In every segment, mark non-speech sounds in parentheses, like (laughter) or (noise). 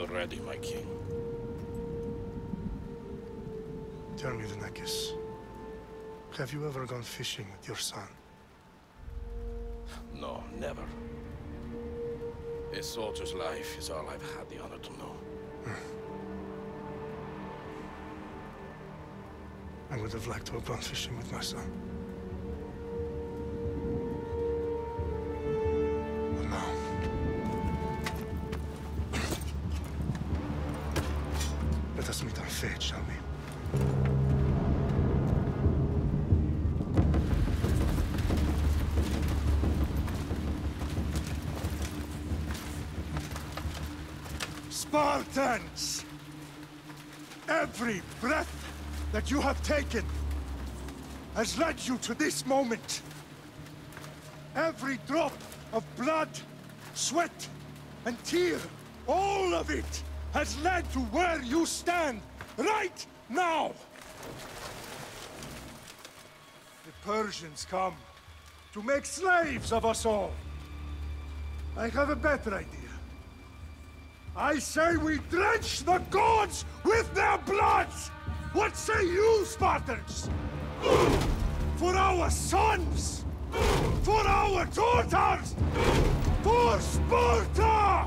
ready, my king. Tell me, Lenekis, have you ever gone fishing with your son? No, never. A soldier's life is all I've had the honor to know. I would have liked to have gone fishing with my son. You have taken has led you to this moment. Every drop of blood, sweat, and tear, all of it has led to where you stand right now. The Persians come to make slaves of us all. I have a better idea. I say we drench the gods with their bloods! What say you, Spartans? For our sons! For our daughters! For Sparta!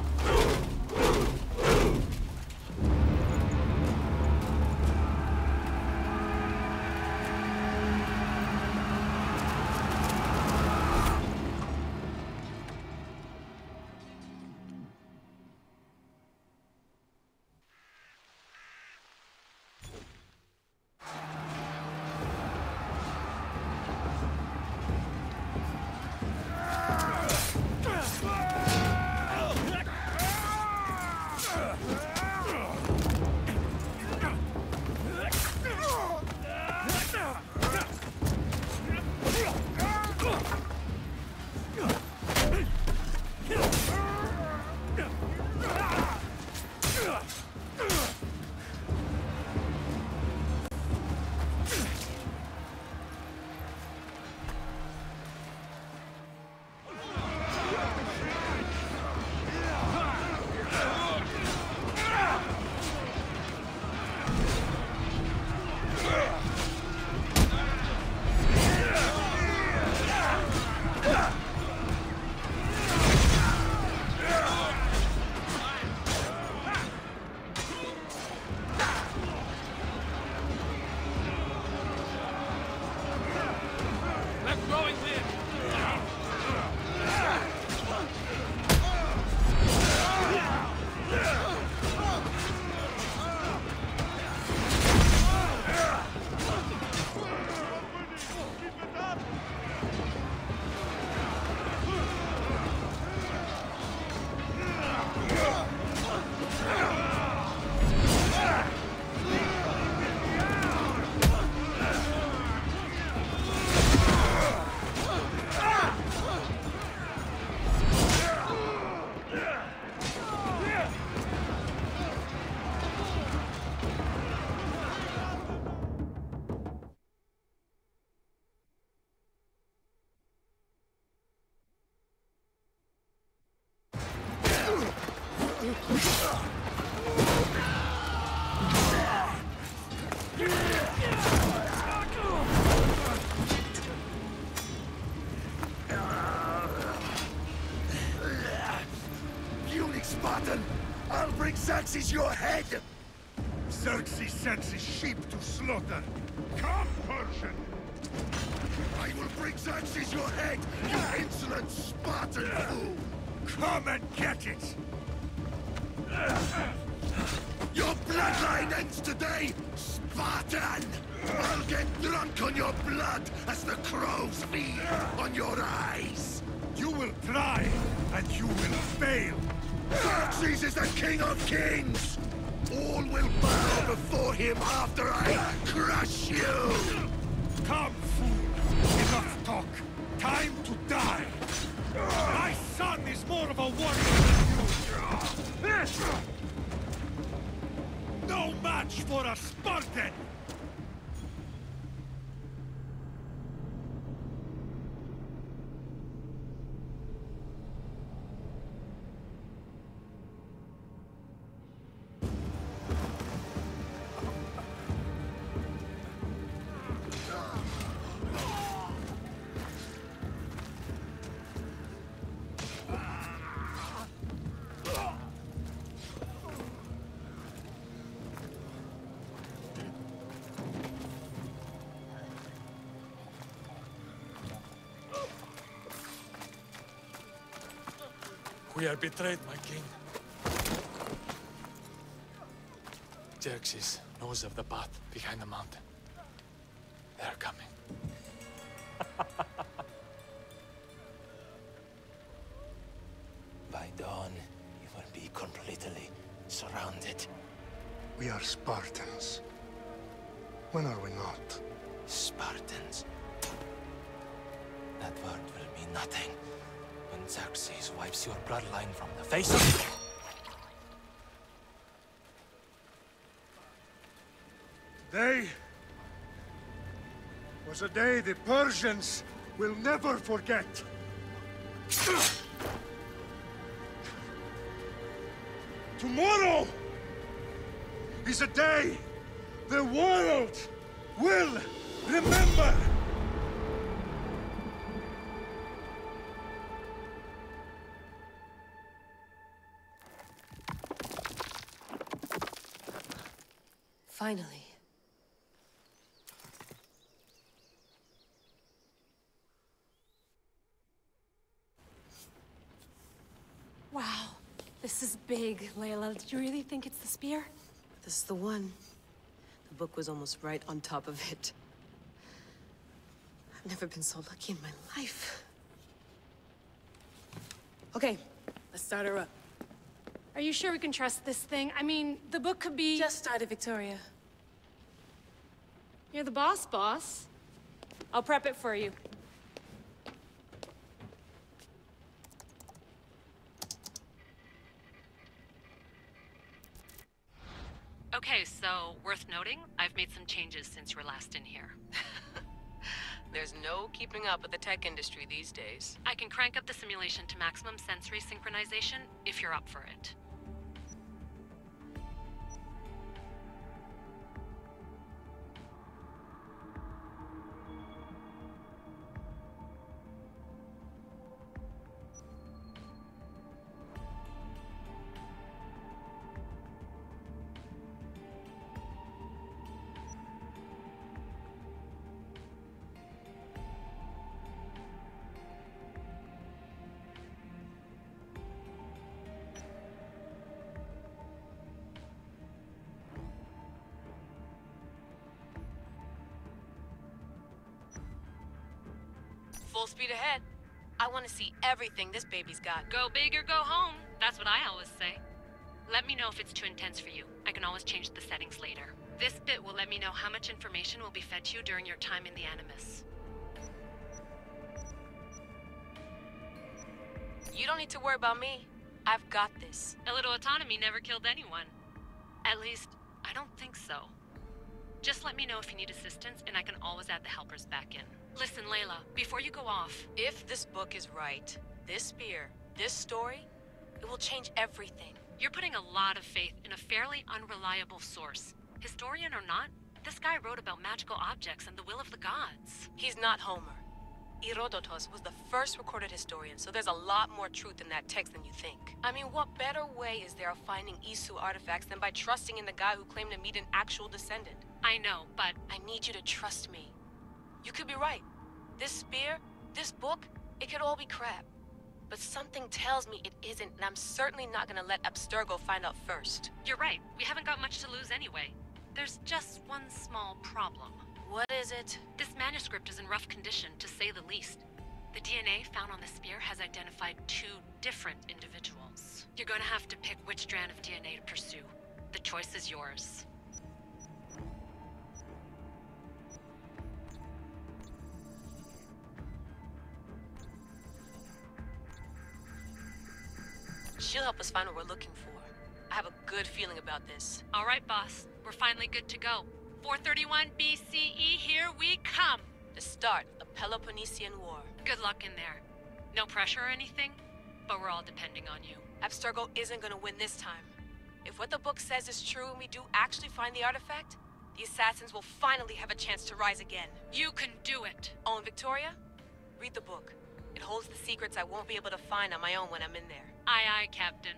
Xerxes your head! Xerxes sends his sheep to slaughter. Come, Persian! I will bring Xerxes your head, you insolent Spartan fool! Come and get it! Your bloodline ends today, Spartan! I'll get drunk on your blood as the crows feed on your eyes! You will try, and you will fail! Xerxes is the king of kings! All will bow before him after I crush you! Come, fool! Enough talk! Time to die! My son is more of a warrior than you! No match for a Spartan! We are betrayed, my king. Xerxes knows of the path behind the mountain. They are coming. (laughs) By dawn, you will be completely surrounded. We are Spartans. When are we not? Spartans. That word will mean nothing when Xerxes wipes your bloodline from the face of... Today was a day the Persians will never forget. Tomorrow is a day the world will remember. Finally. Wow, this is big, Layla. Did you really think it's the spear? This is the one. The book was almost right on top of it. I've never been so lucky in my life. Okay, let's start her up. Are you sure we can trust this thing? I mean, the book could be... Just started, Victoria. You're the boss, boss. I'll prep it for you. Okay, so worth noting, I've made some changes since you were last in here. (laughs) There's no keeping up with the tech industry these days. I can crank up the simulation to maximum sensory synchronization if you're up for it. Speed ahead. I want to see everything this baby's got. Go big or go home. That's what I always say. Let me know if it's too intense for you. I can always change the settings later. This bit will let me know how much information will be fed to you during your time in the Animus. You don't need to worry about me. I've got this. A little autonomy never killed anyone. At least, I don't think so. Just let me know if you need assistance, and I can always add the helpers back in. Listen, Layla, before you go off, If this book is right, this spear, this story, it will change everything. you're putting a lot of faith in a fairly unreliable source. Historian or not, this guy wrote about magical objects and the will of the gods. He's not Homer. Herodotus was the first recorded historian, so there's a lot more truth in that text than you think. I mean, what better way is there of finding Isu artifacts than by trusting in the guy who claimed to meet an actual descendant? I know, but I need you to trust me. You could be right. This spear, this book, it could all be crap. But something tells me it isn't, and I'm certainly not gonna let Abstergo find out first. you're right. We haven't got much to lose anyway. There's just one small problem. What is it? This manuscript is in rough condition, to say the least. The DNA found on the spear has identified two different individuals. You're gonna have to pick which strand of DNA to pursue. The choice is yours. She'll help us find what we're looking for. I have a good feeling about this. All right, boss. We're finally good to go. 431 BCE, here we come! The start of the Peloponnesian War. Good luck in there. No pressure or anything, but we're all depending on you. Abstergo isn't gonna win this time. If what the book says is true and we do actually find the artifact, the assassins will finally have a chance to rise again. You can do it! Oh, and Victoria? Read the book. It holds the secrets I won't be able to find on my own when I'm in there. Aye, aye, Captain.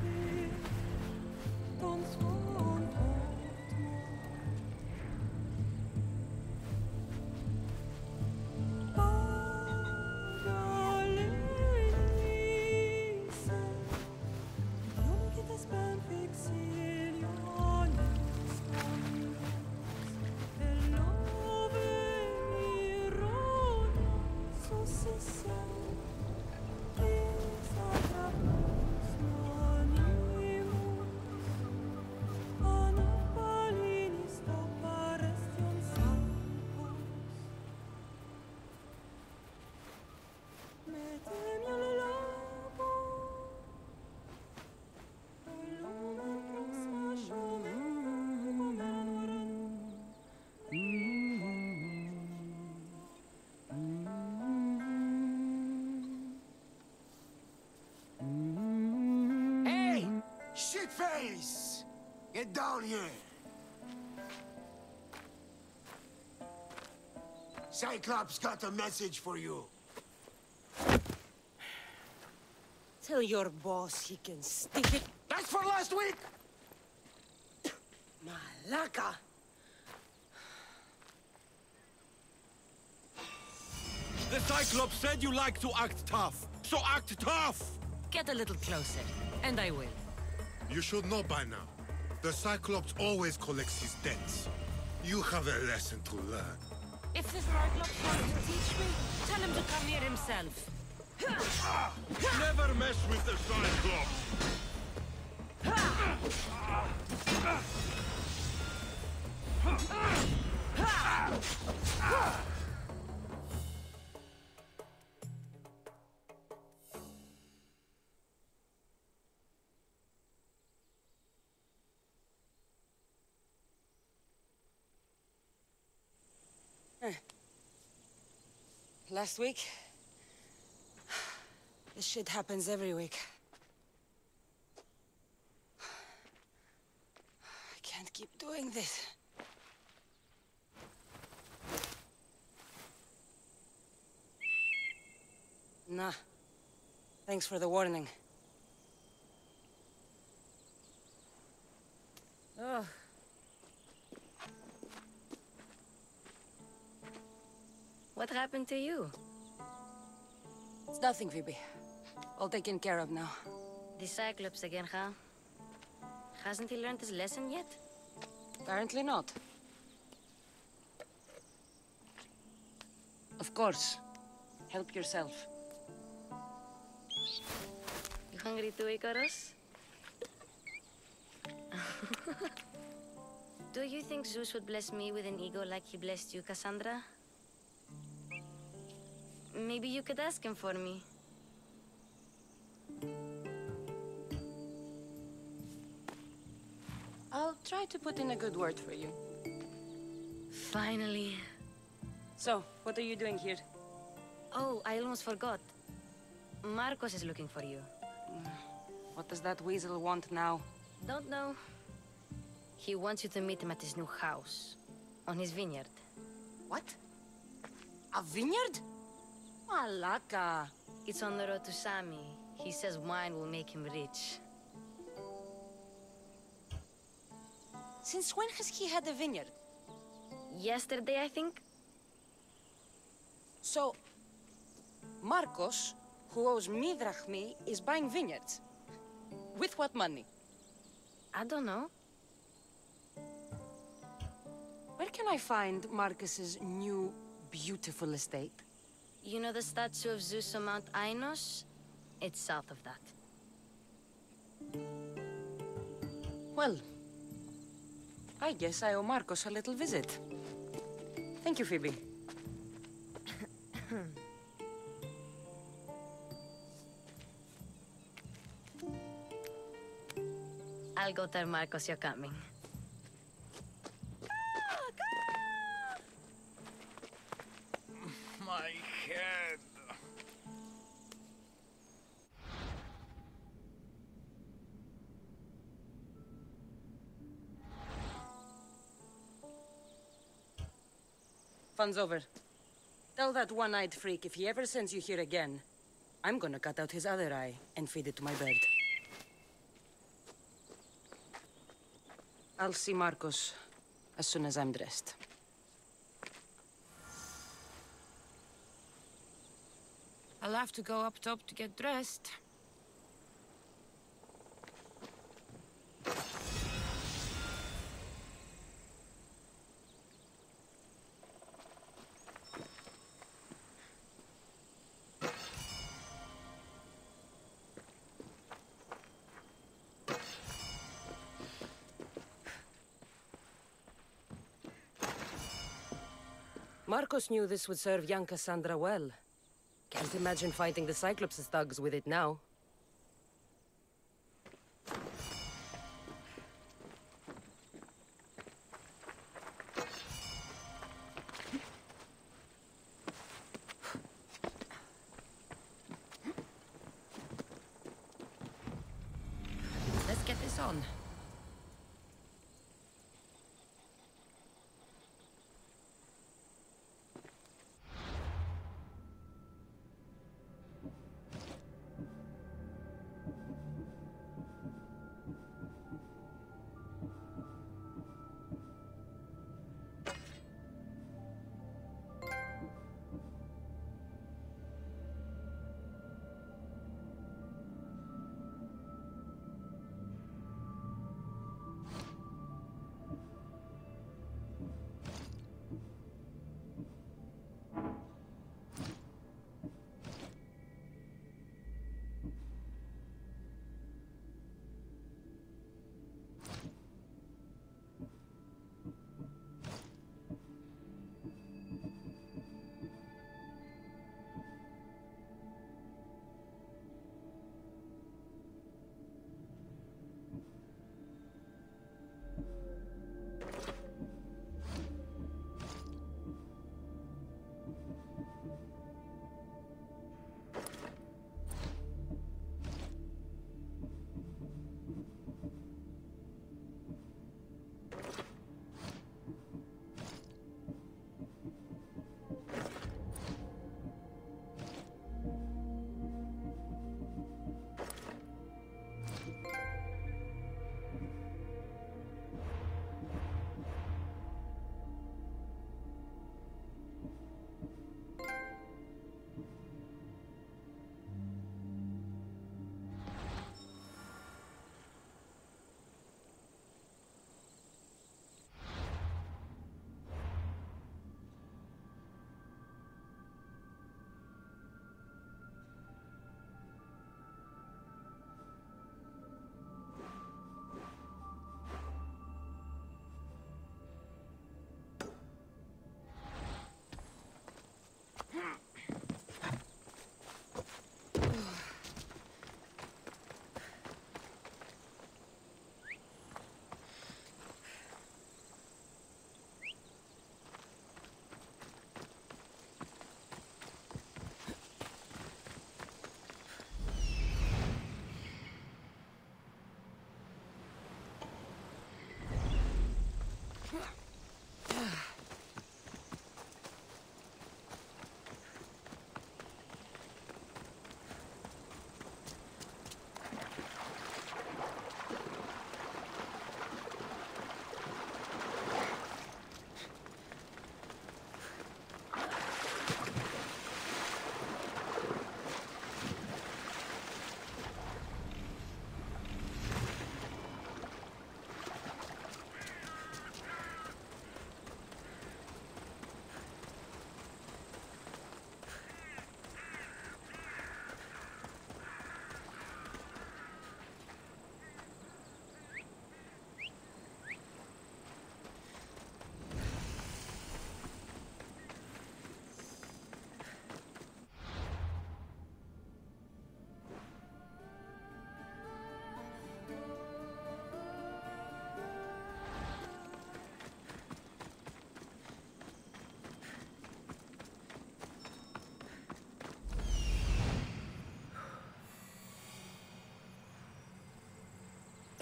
Shitface! Get down here! Cyclops got a message for you. Tell your boss he can stick it. That's for last week! Malaka! The Cyclops said you like to act tough, so act tough! Get a little closer, and I will. You should know by now. The Cyclops always collects his debts. You have a lesson to learn. If the Cyclops wants to teach me, tell him to come here himself. Never mess with the Cyclops! Last week? This shit happens every week. I can't keep doing this. Nah. Thanks for the warning. Oh. What happened to you? It's nothing, Phoebe. All taken care of now. The Cyclops again, huh? Hasn't he learned his lesson yet? Apparently not. Of course. Help yourself. You hungry too, Icarus? (laughs) Do you think Zeus would bless me with an ego like he blessed you, Cassandra? Maybe you could ask him for me. I'll try to put in a good word for you. Finally. So, what are you doing here? Oh, I almost forgot. Marcos is looking for you. Mm, what does that weasel want now? Don't know. He wants you to meet him at his new house. On his vineyard. What? A vineyard? Oh, Malaka. It's on the road to Sami. He says wine will make him rich. Since when has he had a vineyard? Yesterday, I think? So, Marcos, who owes me drachmi, is buying vineyards. With what money? I don't know. Where can I find Marcos's new, beautiful estate? You know the statue of Zeus on Mount Ainos? It's south of that. Well, I guess I owe Marcos a little visit. Thank you, Phoebe. (coughs) I'll go tell Marcos you're coming. Ah, My fun's over. Tell that one-eyed freak if he ever sends you here again, I'm gonna cut out his other eye and feed it to my bird. I'll see Marcos as soon as I'm dressed. I'll have to go up top to get dressed. Marcos knew this would serve young Cassandra well. Can't imagine fighting the Cyclops' thugs with it now.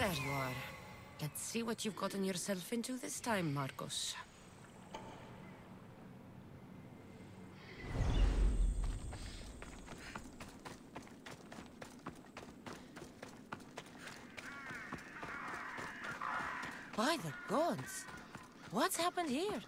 There you are. Let's see what you've gotten yourself into this time, Marcos. By the gods! What's happened here?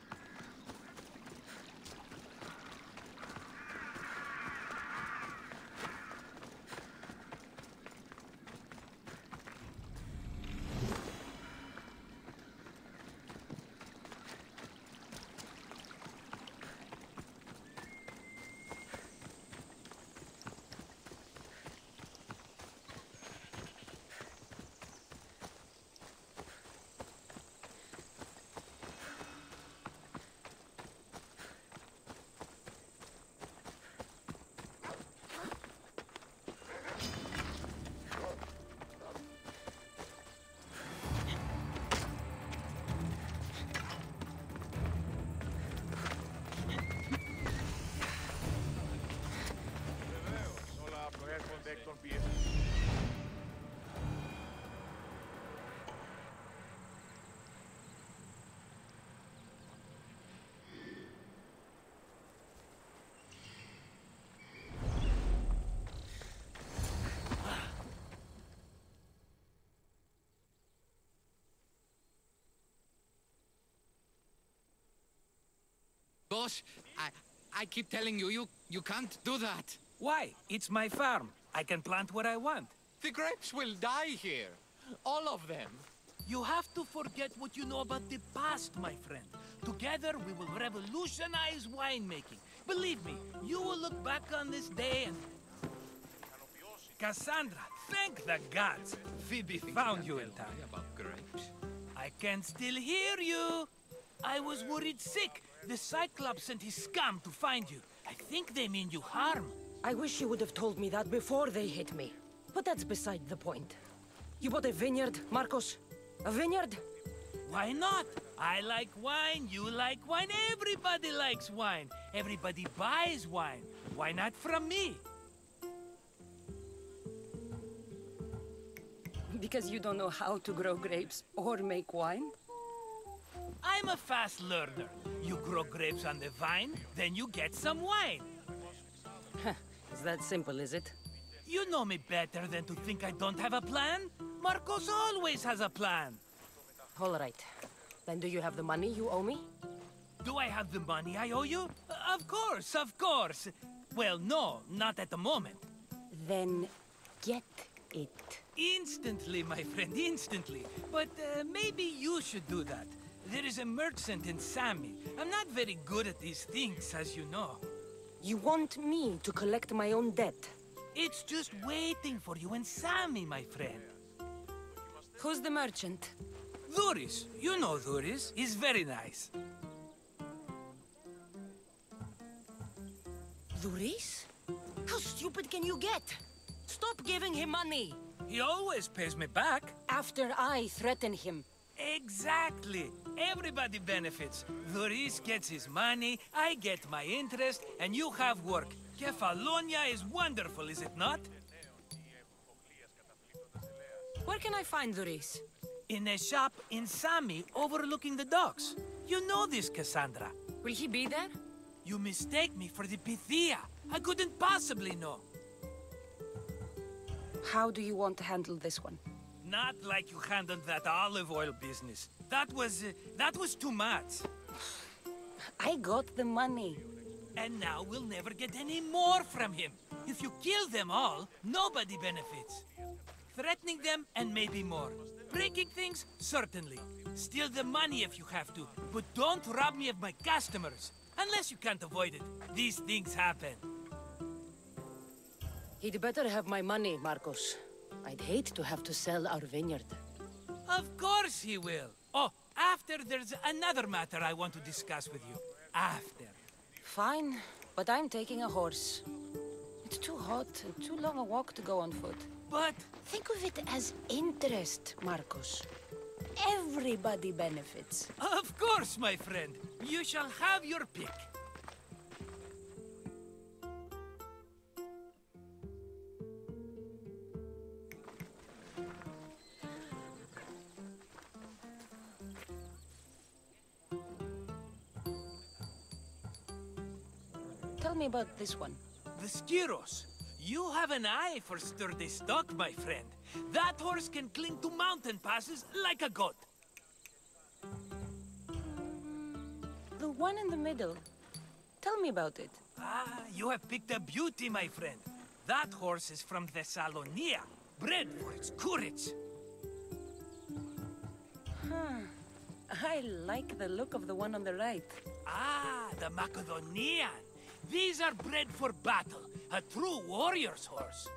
Boss, I, I keep telling you, you, you can't do that. Why? It's my farm. I can plant what I want. The grapes will die here. All of them. You have to forget what you know about the past, my friend. Together, we will revolutionize winemaking. Believe me, you will look back on this day and... Cassandra, thank the gods! Phoebe found you in time. About grapes. I can still hear you! I was worried sick. The Cyclops sent his scum to find you. I think they mean you harm. I wish you would have told me that before they hit me. But that's beside the point. You bought a vineyard, Marcos? A vineyard? Why not? I like wine, you like wine, everybody likes wine. Everybody buys wine. Why not from me? Because you don't know how to grow grapes or make wine? I'm a fast learner. You grow grapes on the vine, then you get some wine. Is that simple, is it? You know me better than to think I don't have a plan. Marcos always has a plan. All right. Then do you have the money you owe me? Do I have the money I owe you? Uh, Of course, of course. Well, no, not at the moment. Then get it. Instantly, my friend, instantly. But uh, maybe you should do that. There is a merchant in Sami. I'm not very good at these things, as you know. You want me to collect my own debt? It's just waiting for you in Sami, my friend. Who's the merchant? Duris. You know Duris. He's very nice. Duris? How stupid can you get? Stop giving him money! He always pays me back. After I threaten him. Exactly. Everybody benefits. Duris gets his money, I get my interest, and you have work. Kefalonia is wonderful, is it not? Where can I find Duris? In a shop in Sami, overlooking the docks. You know this, Cassandra. Will he be there? You mistake me for the Pythia. I couldn't possibly know. How do you want to handle this one? Not like you handled that olive oil business. That was... Uh, that was too much. (sighs) I got the money. And now we'll never get any more from him. If you kill them all, nobody benefits. Threatening them, and maybe more. Breaking things, certainly. Steal the money if you have to, but don't rob me of my customers. Unless you can't avoid it. These things happen. He'd better have my money, Marcos. I'd hate to have to sell our vineyard. Of course he will. Oh, after there's another matter I want to discuss with you. After. Fine, but I'm taking a horse. It's too hot and too long a walk to go on foot. But... Think of it as interest, Marcos. Everybody benefits. Of course, my friend. You shall have your pick. Tell me about this one. The Skiros. You have an eye for sturdy stock, my friend. That horse can cling to mountain passes like a goat. The one in the middle. Tell me about it. Ah, you have picked a beauty, my friend. That horse is from Thessalonia, bred for its courage. Huh. I like the look of the one on the right. Ah, the Macedonian. These are bred for battle, a true warrior's horse.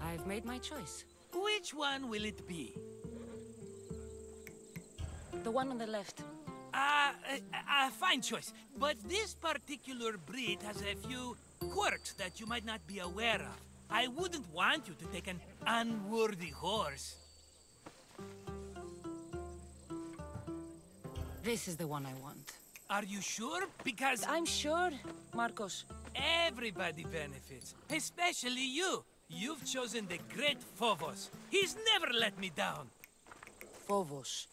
I've made my choice. Which one will it be? The one on the left. Ah, uh, uh, fine choice. But this particular breed has a few quirks that you might not be aware of. I wouldn't want you to take an unworthy horse. This is the one I want. Are you sure? Because... I'm sure, Marcos. Everybody benefits, especially you. You've chosen the great Phobos. He's never let me down. Phobos.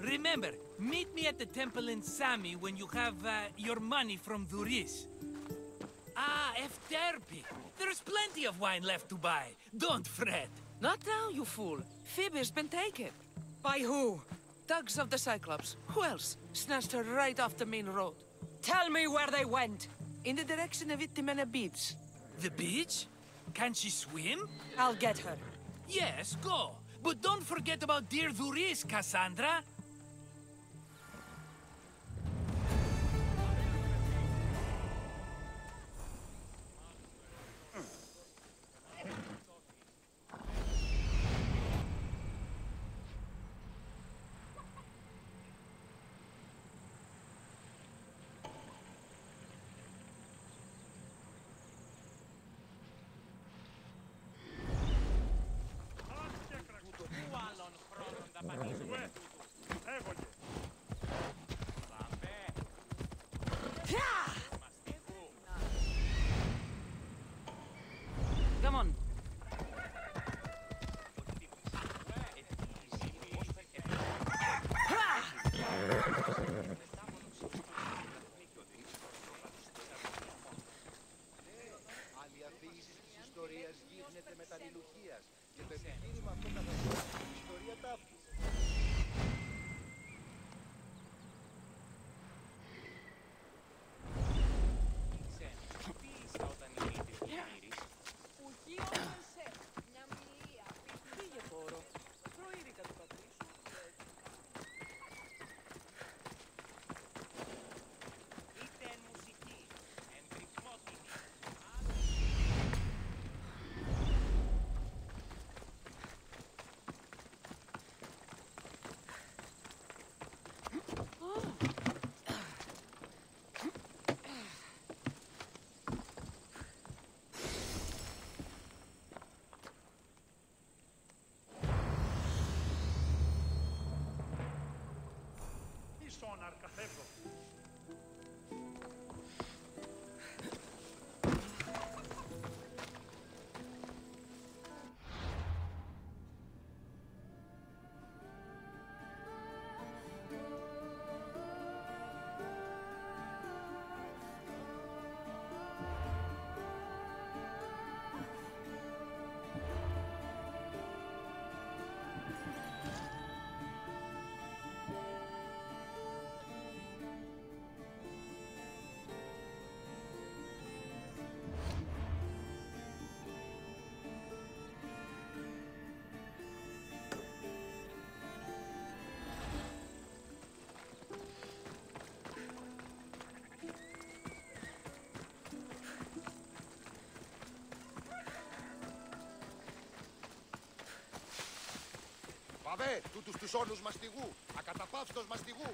Remember, meet me at the temple in Sami when you have uh, your money from Duris. Ah, Efterpi. There's plenty of wine left to buy. Don't fret. Not now, you fool. Phoebe's been taken. By who? Thugs of the Cyclops. Who else? Snatched her right off the main road. Tell me where they went. In the direction of Itimena Beach. The beach? Can she swim? I'll get her. Yes, go. But don't forget about dear Duris, Cassandra. Tempo. Παβέ, τούτους τους όνου μαστιγού, ακαταπάυστος μαστιγού,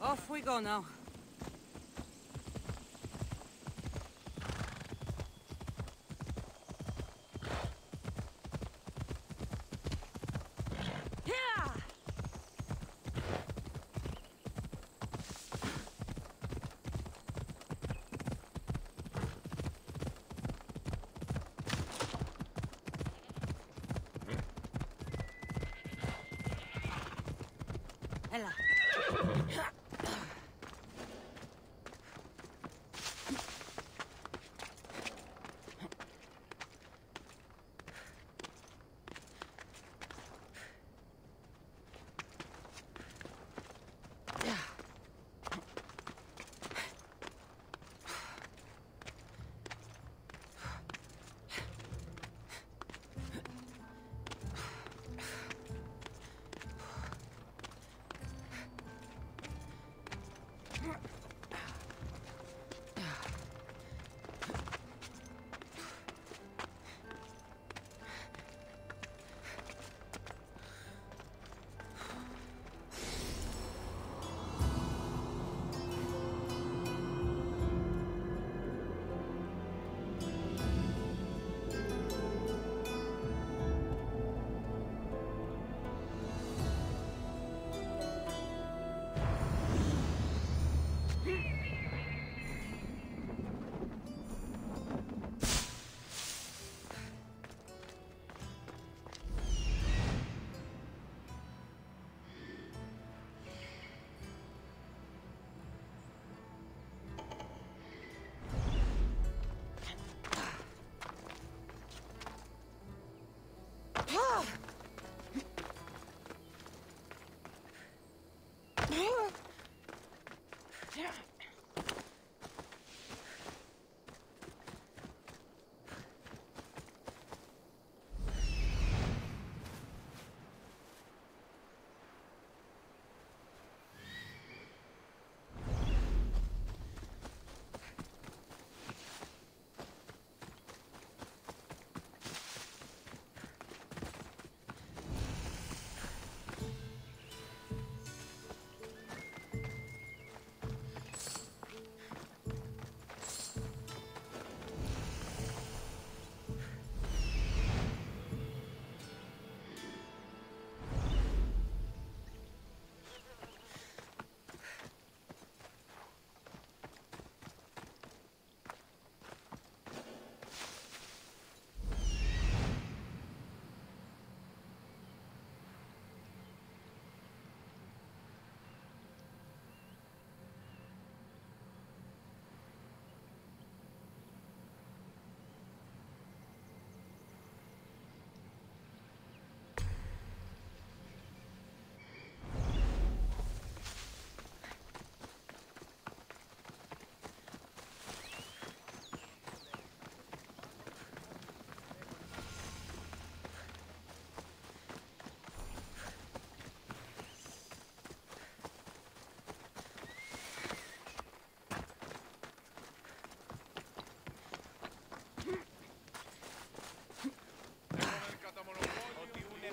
Off we go now. 来了。Yeah.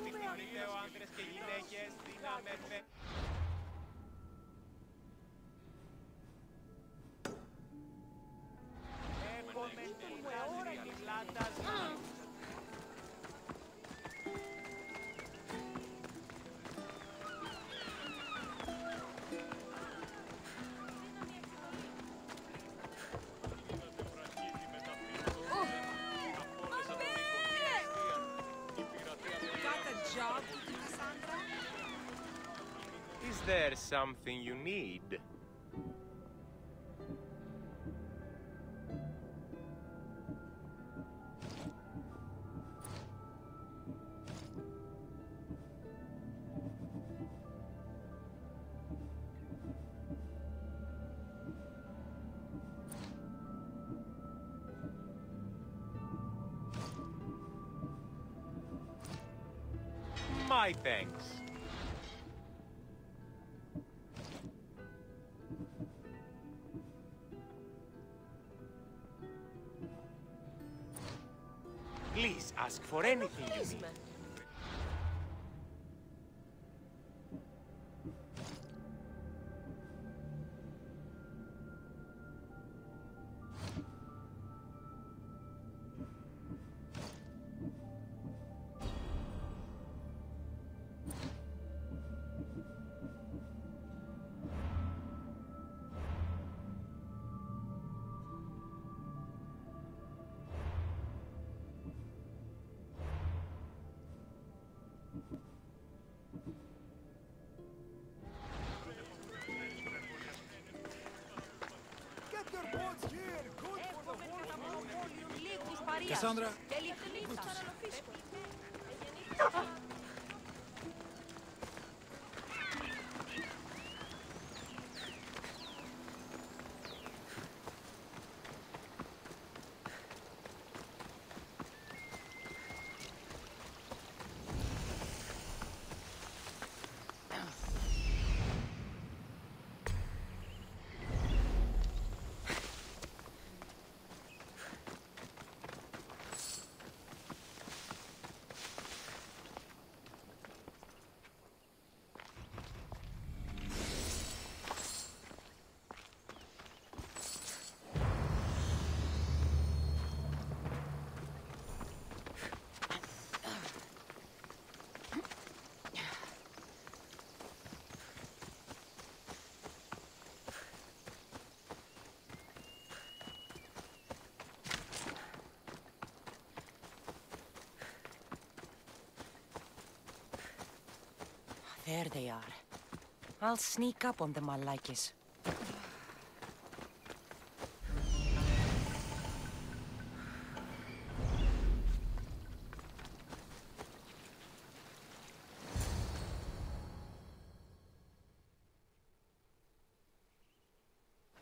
Ella. job Is there something you need? My thanks. For anything you need. Cassandra? There they are. I'll sneak up on them, Malakis.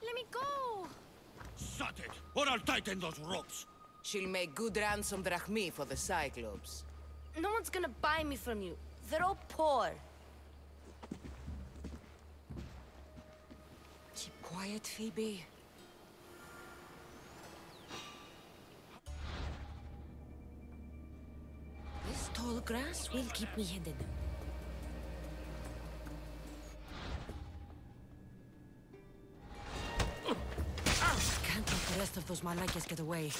Let me go! Shut it, or I'll tighten those ropes. She'll make good ransom drachmae for the Cyclops. No one's gonna buy me from you. They're all poor. Keep quiet, Phoebe. This tall grass will keep me hidden. Can't let the rest of those Malakis get away.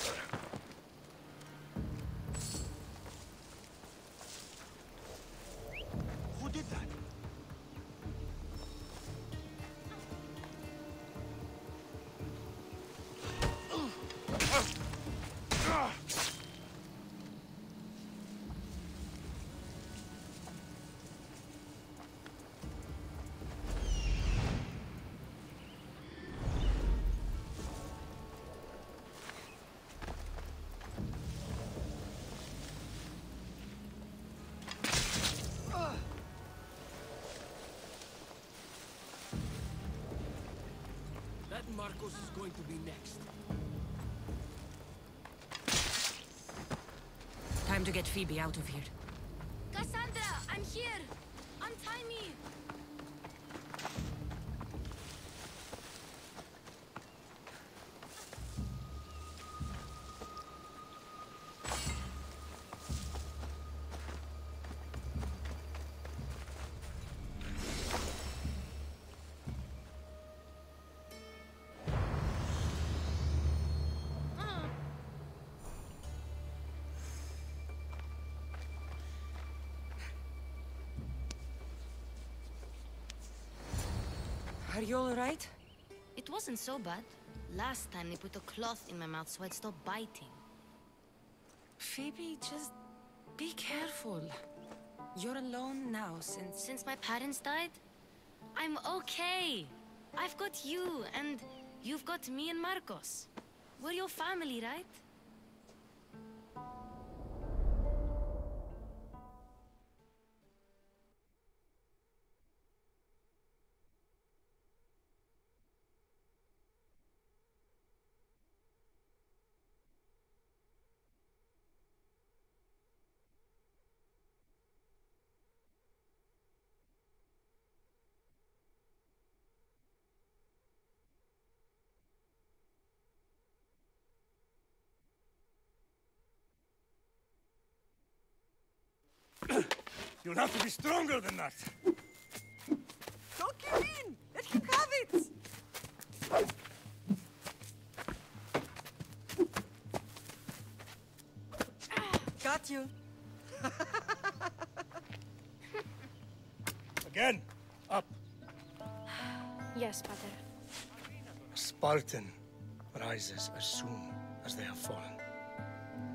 Marcos is going to be next. Time to get Phoebe out of here. You all right? It wasn't so bad. Last time they put a cloth in my mouth so I'd stop biting. Phoebe, just be careful. You're alone now since... Since my parents died? I'm okay. I've got you, and you've got me and Marcos. We're your family, right? You'll have to be stronger than that. Don't give in! Let him have it! Got you. (laughs) Again, up. Yes, Pater. A Spartan rises as soon as they have fallen.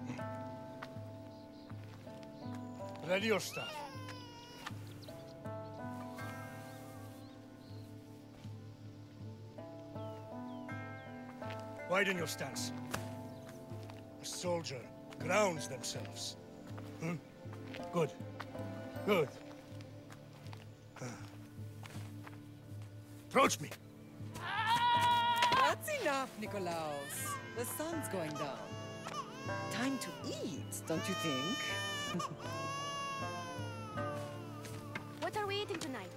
Hmm. Ready your stuff. Widen your stance. A soldier grounds themselves. Hmm? Good. Good. Approach me. That's enough, Nikolaos. The sun's going down. Time to eat, don't you think? (laughs) What are we eating tonight?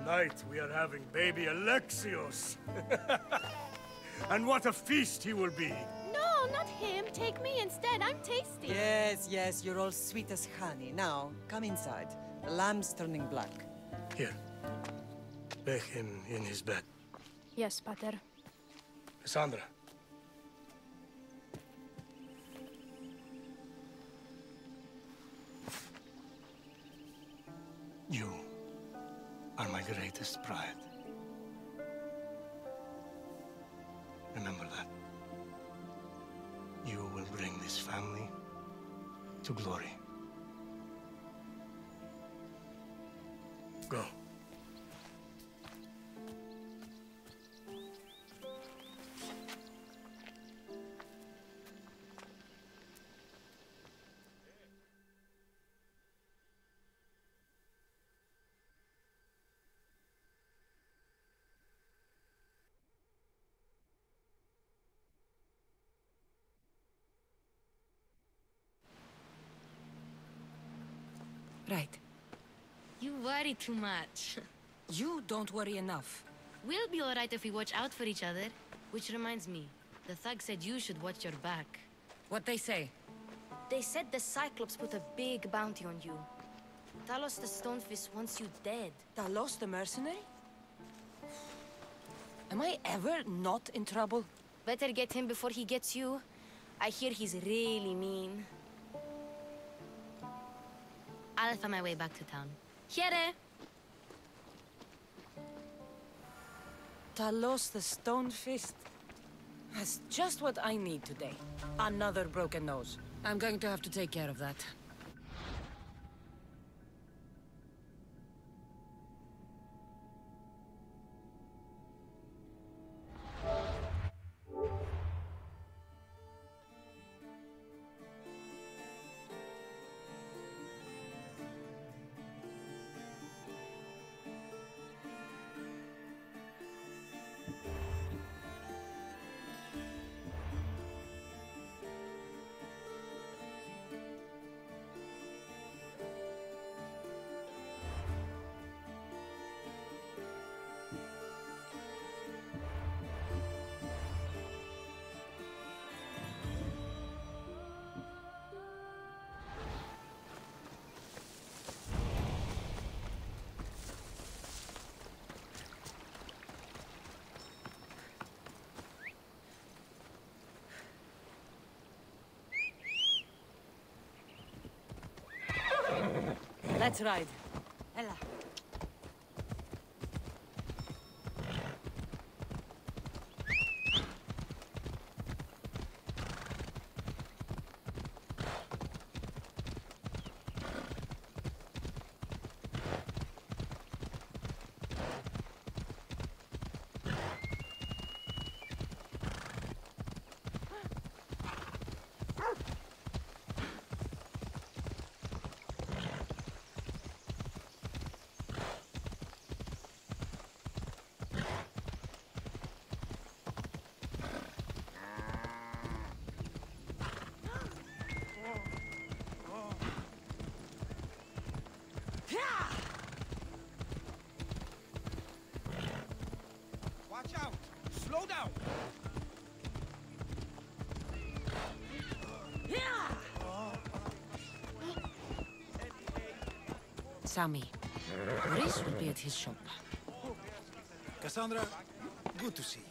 Tonight we are having baby Alexios. (laughs) and what a feast he will be. No, not him. Take me instead. I'm tasty. Yes, yes, you're all sweet as honey. Now, come inside. The lamb's turning black. Here. Lay him in his bed. Yes, Pater. Cassandra. You are my greatest pride. Remember that. You will bring this family to glory. Go. Right. You worry too much. You don't worry enough. We'll be alright if we watch out for each other. Which reminds me, the thug said you should watch your back. What they say? They said the Cyclops put a big bounty on you. Talos the Stonefist wants you dead. Talos the mercenary? Am I ever not in trouble? Better get him before he gets you. I hear he's really mean. I'll find my way back to town. Here! Talos the Stone Fist. That's just what I need today. Another broken nose. I'm going to have to take care of that. Let's ride. Ella. Watch out! Slow down! Sami. Duris will be at his shop. Cassandra, good to see you.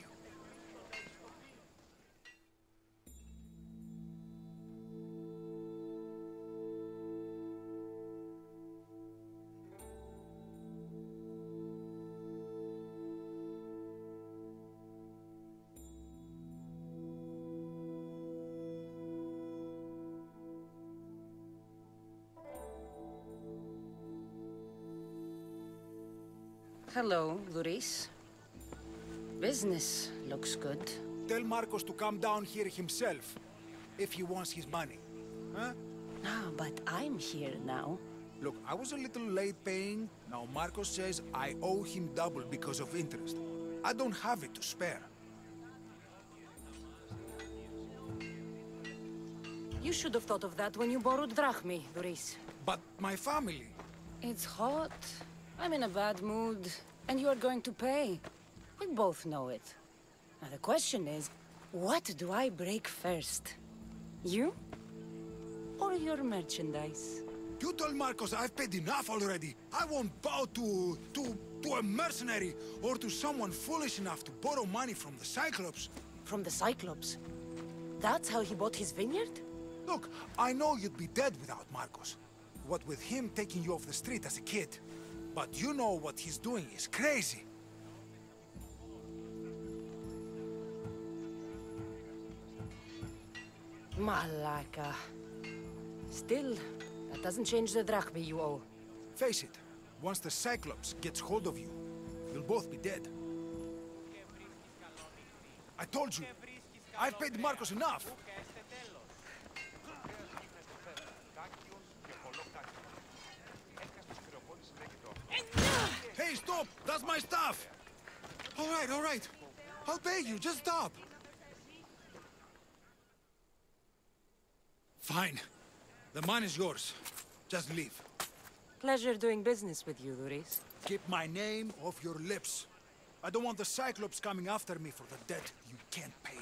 Hello, Luis. Business looks good. Tell Marcos to come down here himself. if he wants his money. Huh? Ah, but I'm here now. Look, I was a little late paying. Now Marcos says I owe him double because of interest. I don't have it to spare. You should have thought of that when you borrowed drachmae, Duris. But my family... It's hot. I'm in a bad mood. And you are going to pay. We both know it. Now the question is, what do I break first? You? Or your merchandise? You told Marcos I've paid enough already. I won't bow to... to... to a mercenary or to someone foolish enough to borrow money from the Cyclops. From the Cyclops? That's how he bought his vineyard? Look, I know you'd be dead without Marcos. What with him taking you off the street as a kid. But you know what he's doing is crazy. Malaka. Still, that doesn't change the drachmae you owe. Face it, once the Cyclops gets hold of you, you'll both be dead. I told you, I've paid Marcos enough. Hey, stop! That's my stuff! All right, all right. I'll pay you, just stop. Fine. The mine is yours. Just leave. Pleasure doing business with you, Duris. Keep my name off your lips. I don't want the Cyclops coming after me for the debt you can't pay.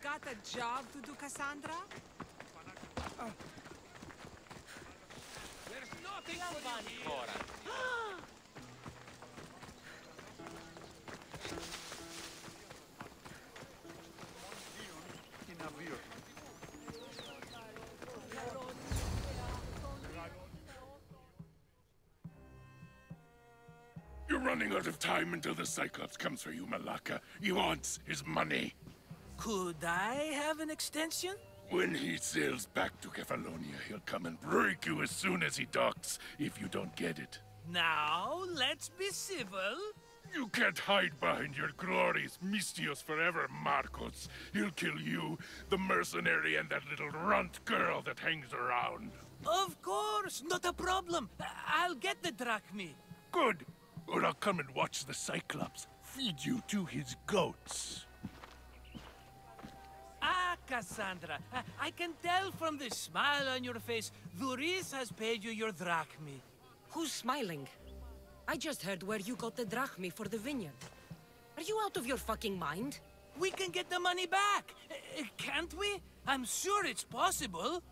Got a job to do, Cassandra? There's you You're running out of time until the Cyclops comes for you, Malaka. He wants his money. Could I have an extension? When he sails back to Kefalonia, he'll come and break you as soon as he docks, if you don't get it. Now, let's be civil. You can't hide behind your glories, Misthios forever, Marcos. He'll kill you, the mercenary, and that little runt girl that hangs around. Of course, not a problem. I'll get the drachmae. Good. Or I'll come and watch the Cyclops feed you to his goats. Cassandra, I, can tell from the smile on your face, Duris has paid you your drachmae. Who's smiling? I just heard where you got the drachmae for the vineyard. Are you out of your fucking mind? We can get the money back, uh, can't we? I'm sure it's possible.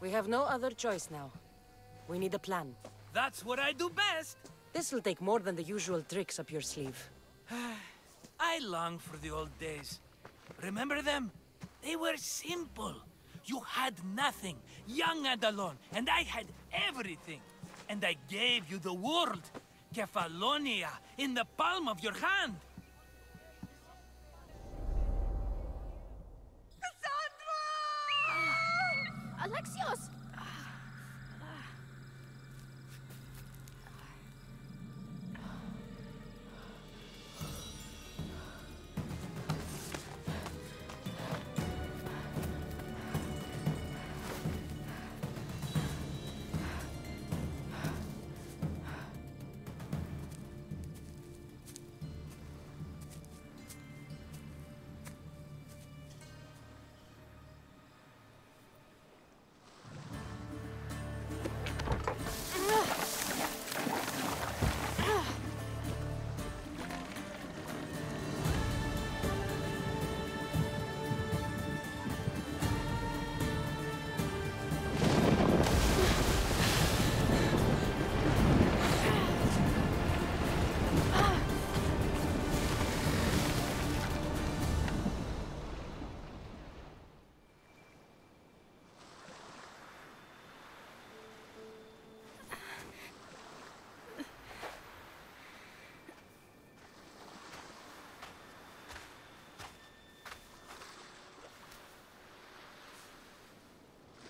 We have no other choice now. We need a plan. That's what I do best. This will take more than the usual tricks up your sleeve. (sighs) (sighs) I long for the old days. Remember them? They were simple. You had nothing, young and alone, and I had everything. And I gave you the world, Kefalonia, in the palm of your hand. Ah, Alexios!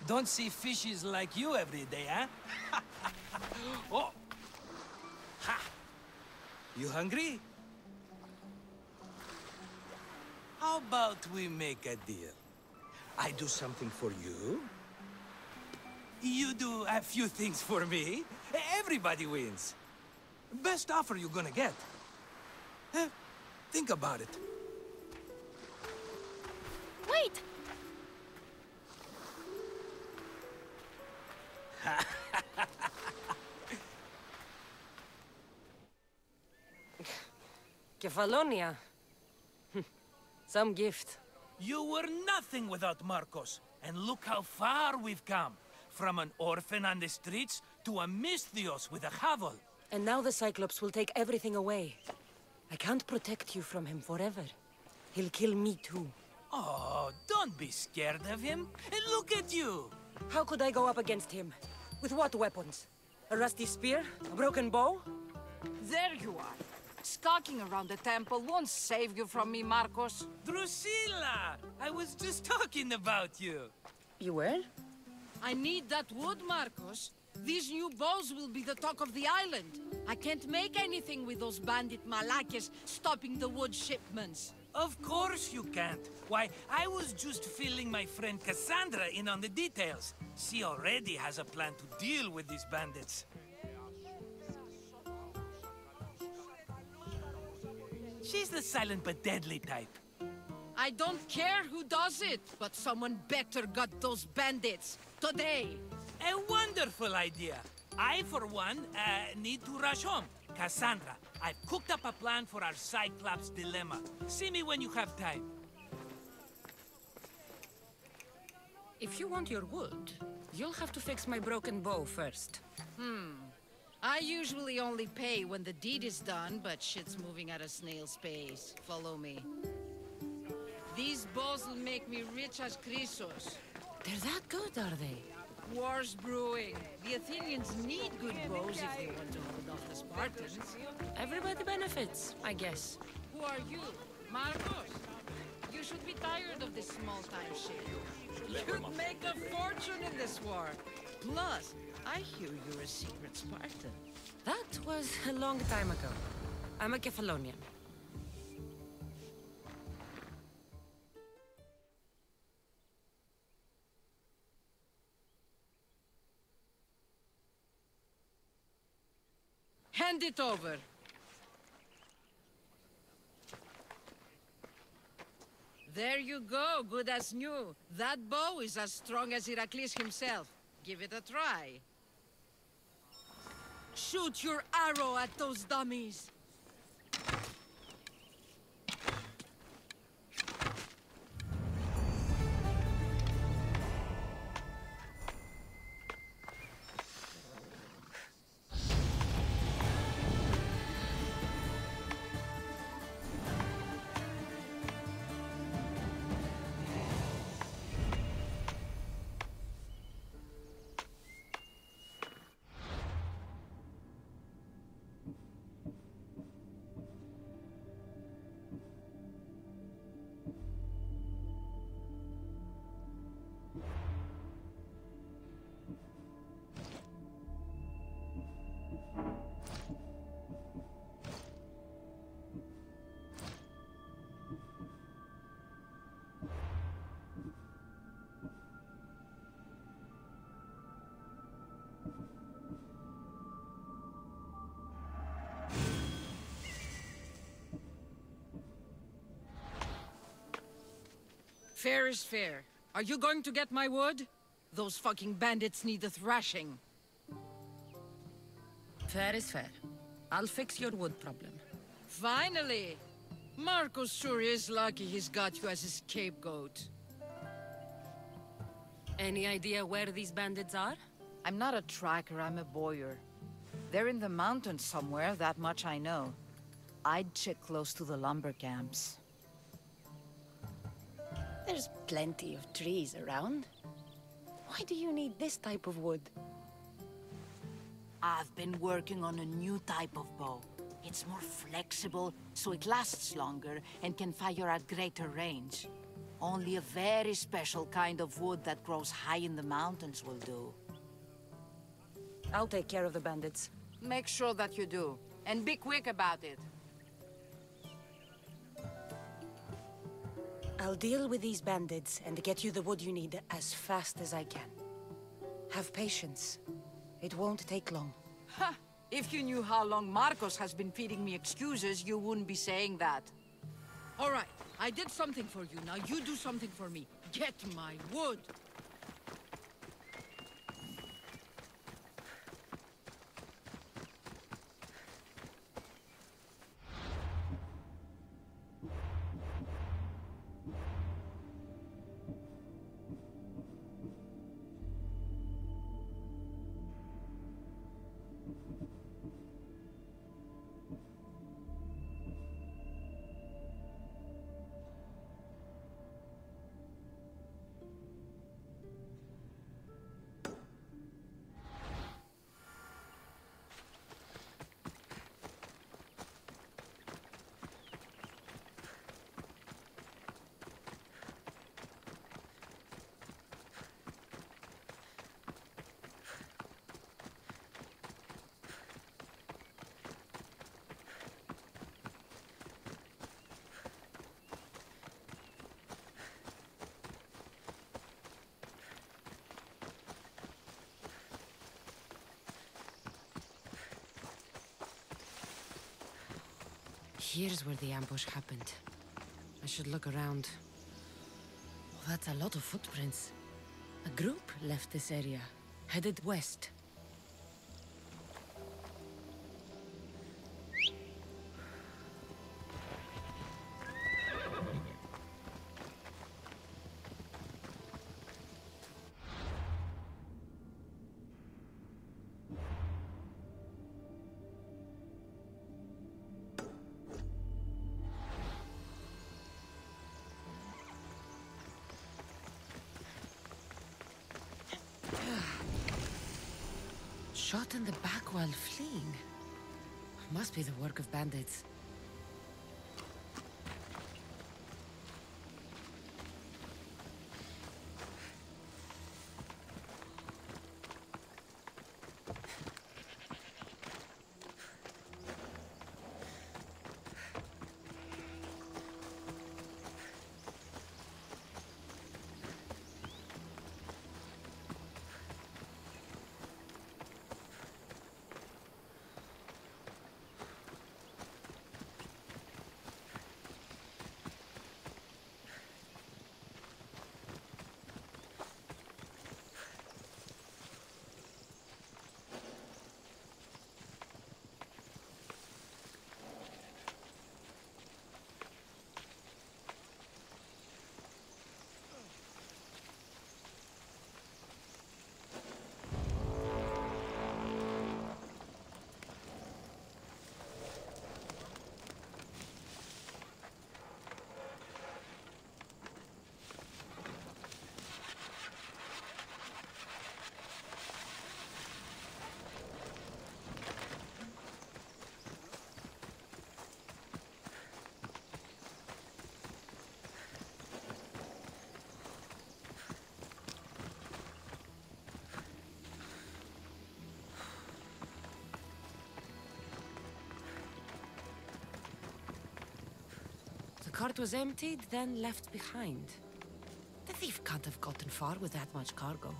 Don't see fishes like you every day, huh? (laughs) oh! Ha! You hungry? How about we make a deal? I do something for you. You do a few things for me. Everybody wins. Best offer you're gonna get. Think about it. Kefalonia. (laughs) Some gift. You were nothing without Marcos. And look how far we've come. From an orphan on the streets to a Misthios with a Havel. And now the Cyclops will take everything away. I can't protect you from him forever. He'll kill me too. Oh, don't be scared of him. And look at you. How could I go up against him? With what weapons? A rusty spear? A broken bow? There you are. Skulking around the temple won't save you from me, Marcos. Drusilla! I was just talking about you. You were? I need that wood, Marcos. These new bows will be the talk of the island. I can't make anything with those bandit malakes stopping the wood shipments. Of course you can't. Why, I was just filling my friend Cassandra in on the details. She already has a plan to deal with these bandits. She's the silent but deadly type. I don't care who does it, but someone better got those bandits. Today. A wonderful idea. I, for one, uh, need to rush home. Cassandra, I've cooked up a plan for our Cyclops dilemma. See me when you have time. If you want your wood, you'll have to fix my broken bow first. Hmm. I usually only pay when the deed is done, but shit's moving at a snail's pace. Follow me. These bows will make me rich as Croesus. They're that good, are they? War's brewing. The Athenians need good bows if they want to hold off the Spartans. Everybody benefits, I guess. Who are you? Marcos? You should be tired of this small-time shit. You'd make a fortune in this war. Plus, I hear you're a secret Spartan. That was a long time ago. I'm a Kephalonian. Hand it over. There you go, good as new. That bow is as strong as Heracles himself. Give it a try. Shoot your arrow at those dummies. Fair is fair. Are you going to get my wood? Those fucking bandits need a thrashing. Fair is fair. I'll fix your wood problem. Finally! Marcos sure is lucky he's got you as his scapegoat. Any idea where these bandits are? I'm not a tracker, I'm a bowyer. They're in the mountains somewhere, that much I know. I'd check close to the lumber camps. There's plenty of trees around. Why do you need this type of wood? I've been working on a new type of bow. It's more flexible, so it lasts longer and can fire at greater range. Only a very special kind of wood that grows high in the mountains will do. I'll take care of the bandits. Make sure that you do. And be quick about it. I'll deal with these bandits and get you the wood you need as fast as I can. Have patience. It won't take long. Ha! If you knew how long Marcos has been feeding me excuses, you wouldn't be saying that. All right, I did something for you. Now you do something for me. Get my wood. Here's where the ambush happened. I should look around. Oh, that's a lot of footprints. A group left this area, headed west. Must be the work of bandits. The cart was emptied, then left behind. The thief can't have gotten far with that much cargo.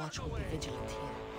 Watch will be vigilant here.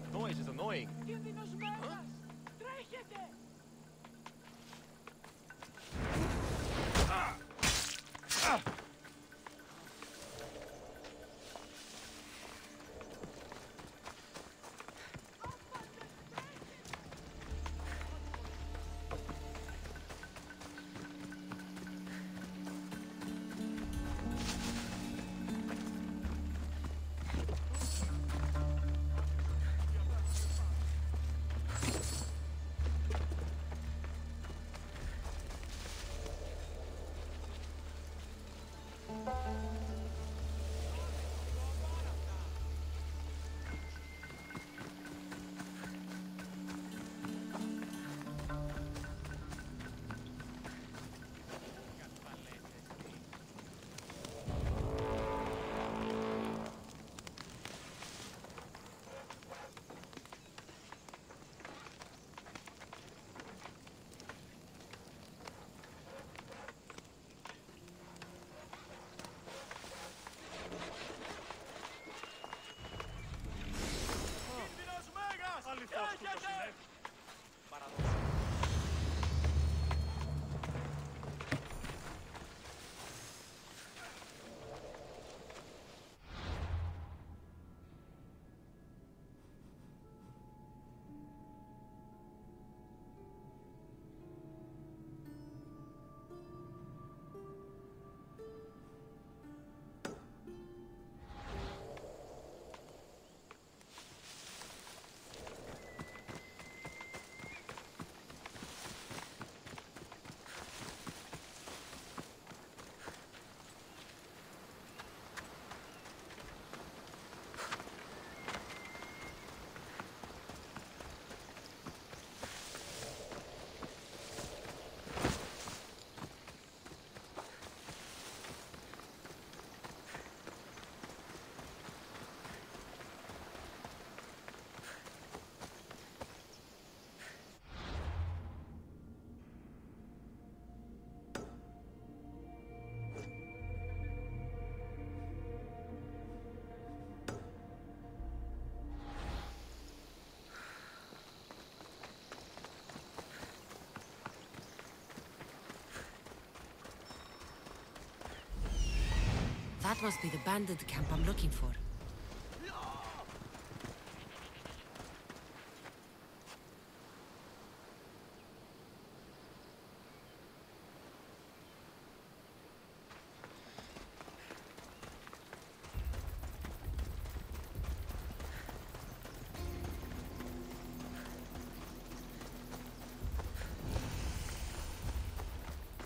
that noise is annoying. That must be the bandit camp I'm looking for.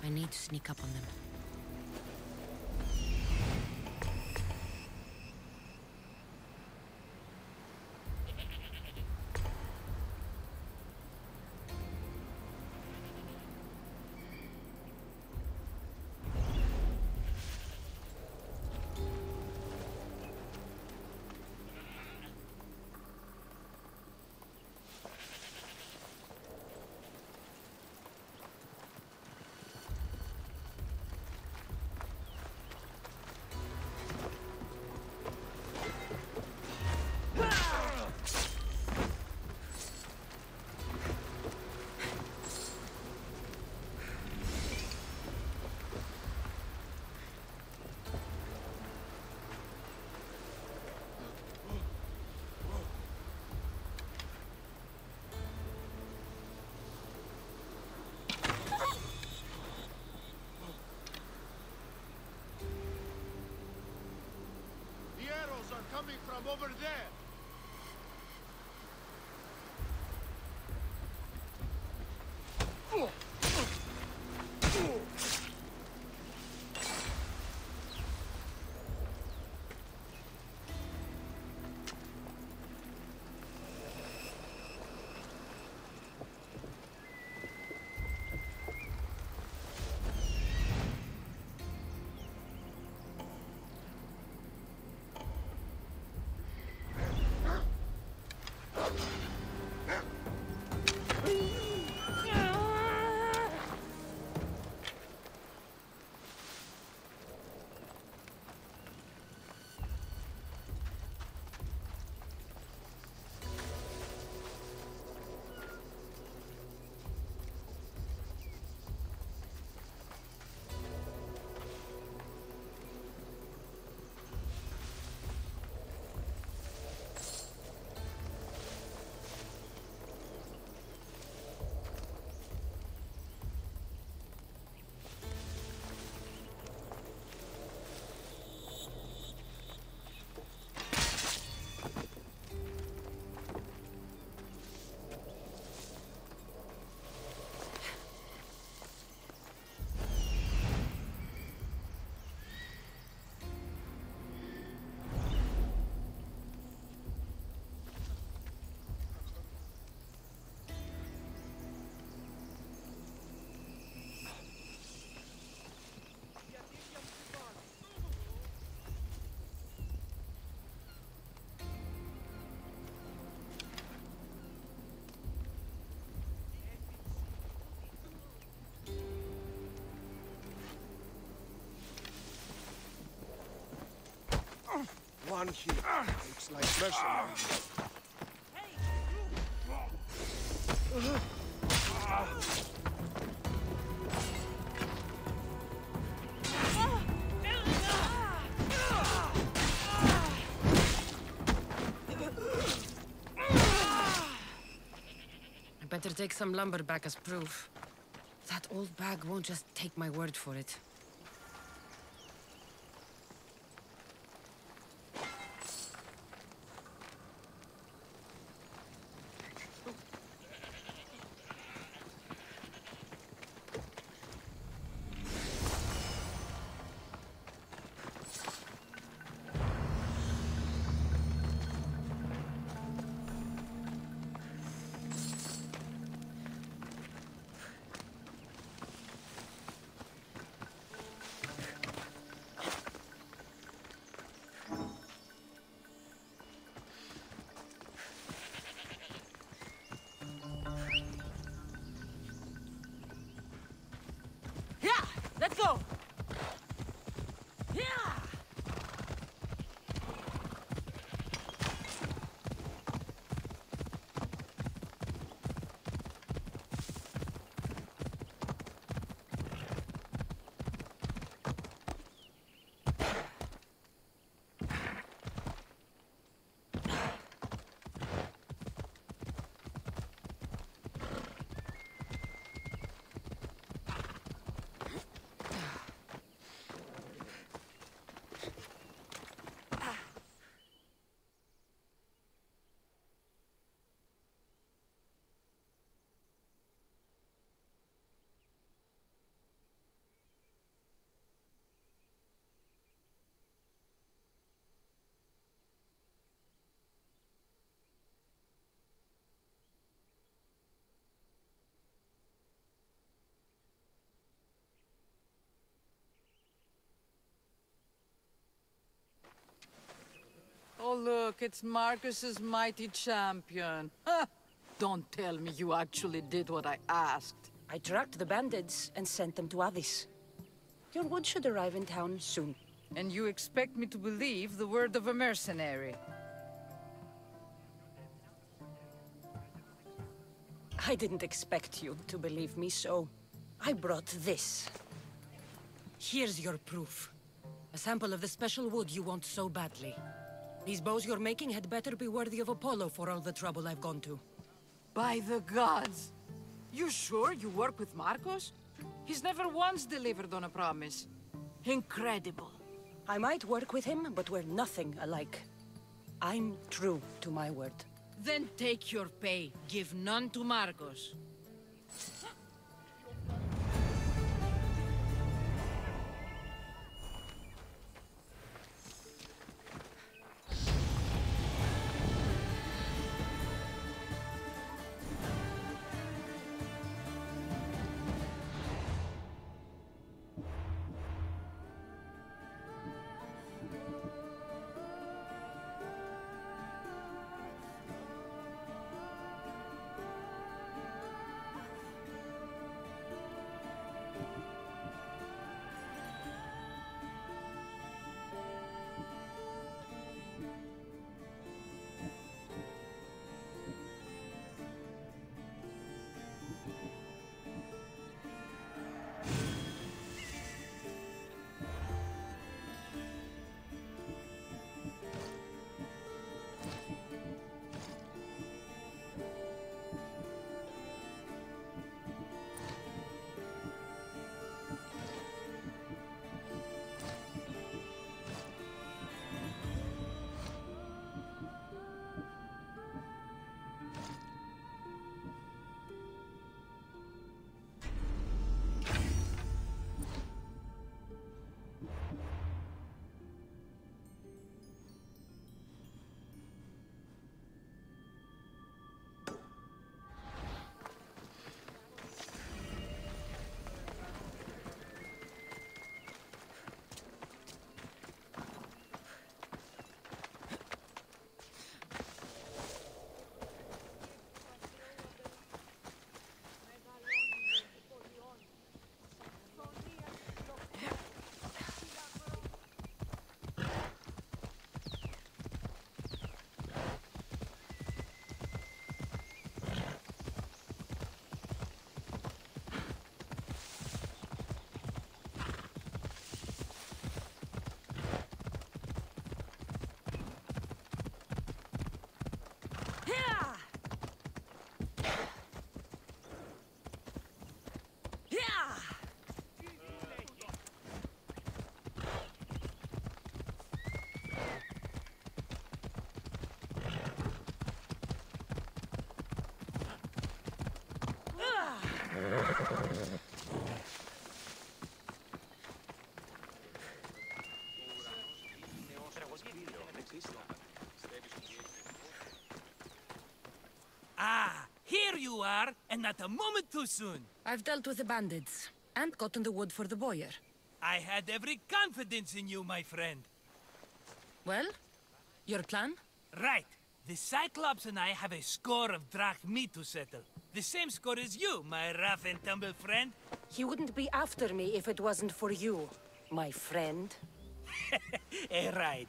I need to sneak up on them. Are coming from over there. Done here. Looks like mercenaries. I better take some lumber back as proof. That old bag won't just take my word for it. Oh, look, it's Marcos's mighty champion. Don't tell me you actually did what I asked. I tracked the bandits and sent them to Hades. Your wood should arrive in town soon. And you expect me to believe the word of a mercenary? I didn't expect you to believe me, so I brought this. Here's your proof. A sample of the special wood you want so badly. These bows you're making had better be worthy of Apollo for all the trouble I've gone to. By the gods! You sure you work with Marcos? He's never once delivered on a promise. Incredible. I might work with him, but we're nothing alike. I'm true to my word. Then take your pay. Give none to Marcos. And not a moment too soon. I've dealt with the bandits and gotten the wood for the bowyer. I had every confidence in you, my friend. Well, your plan? Right. The Cyclops and I have a score of drachmae to settle. The same score as you, my rough and tumble friend. He wouldn't be after me if it wasn't for you, my friend. (laughs) Eh, right.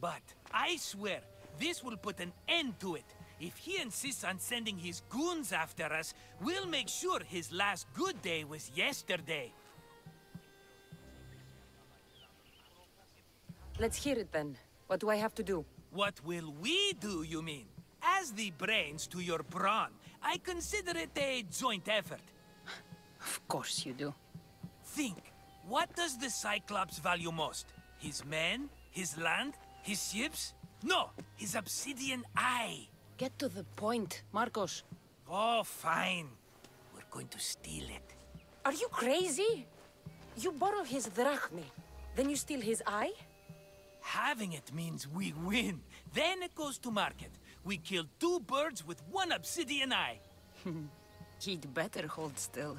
But I swear, this will put an end to it. If he insists on sending his goons after us, we'll make sure his last good day was yesterday. Let's hear it then. What do I have to do? What will we do, you mean? As the brains to your brawn, I consider it a joint effort. (sighs) Of course you do. Think, what does the Cyclops value most? His men? His land? His ships? No, his obsidian eye. Get to the point, Marcos. Oh, fine. We're going to steal it. Are you crazy? You borrow his drachmae, then you steal his eye? Having it means we win. Then it goes to market. We kill two birds with one obsidian eye. (laughs) He'd better hold still.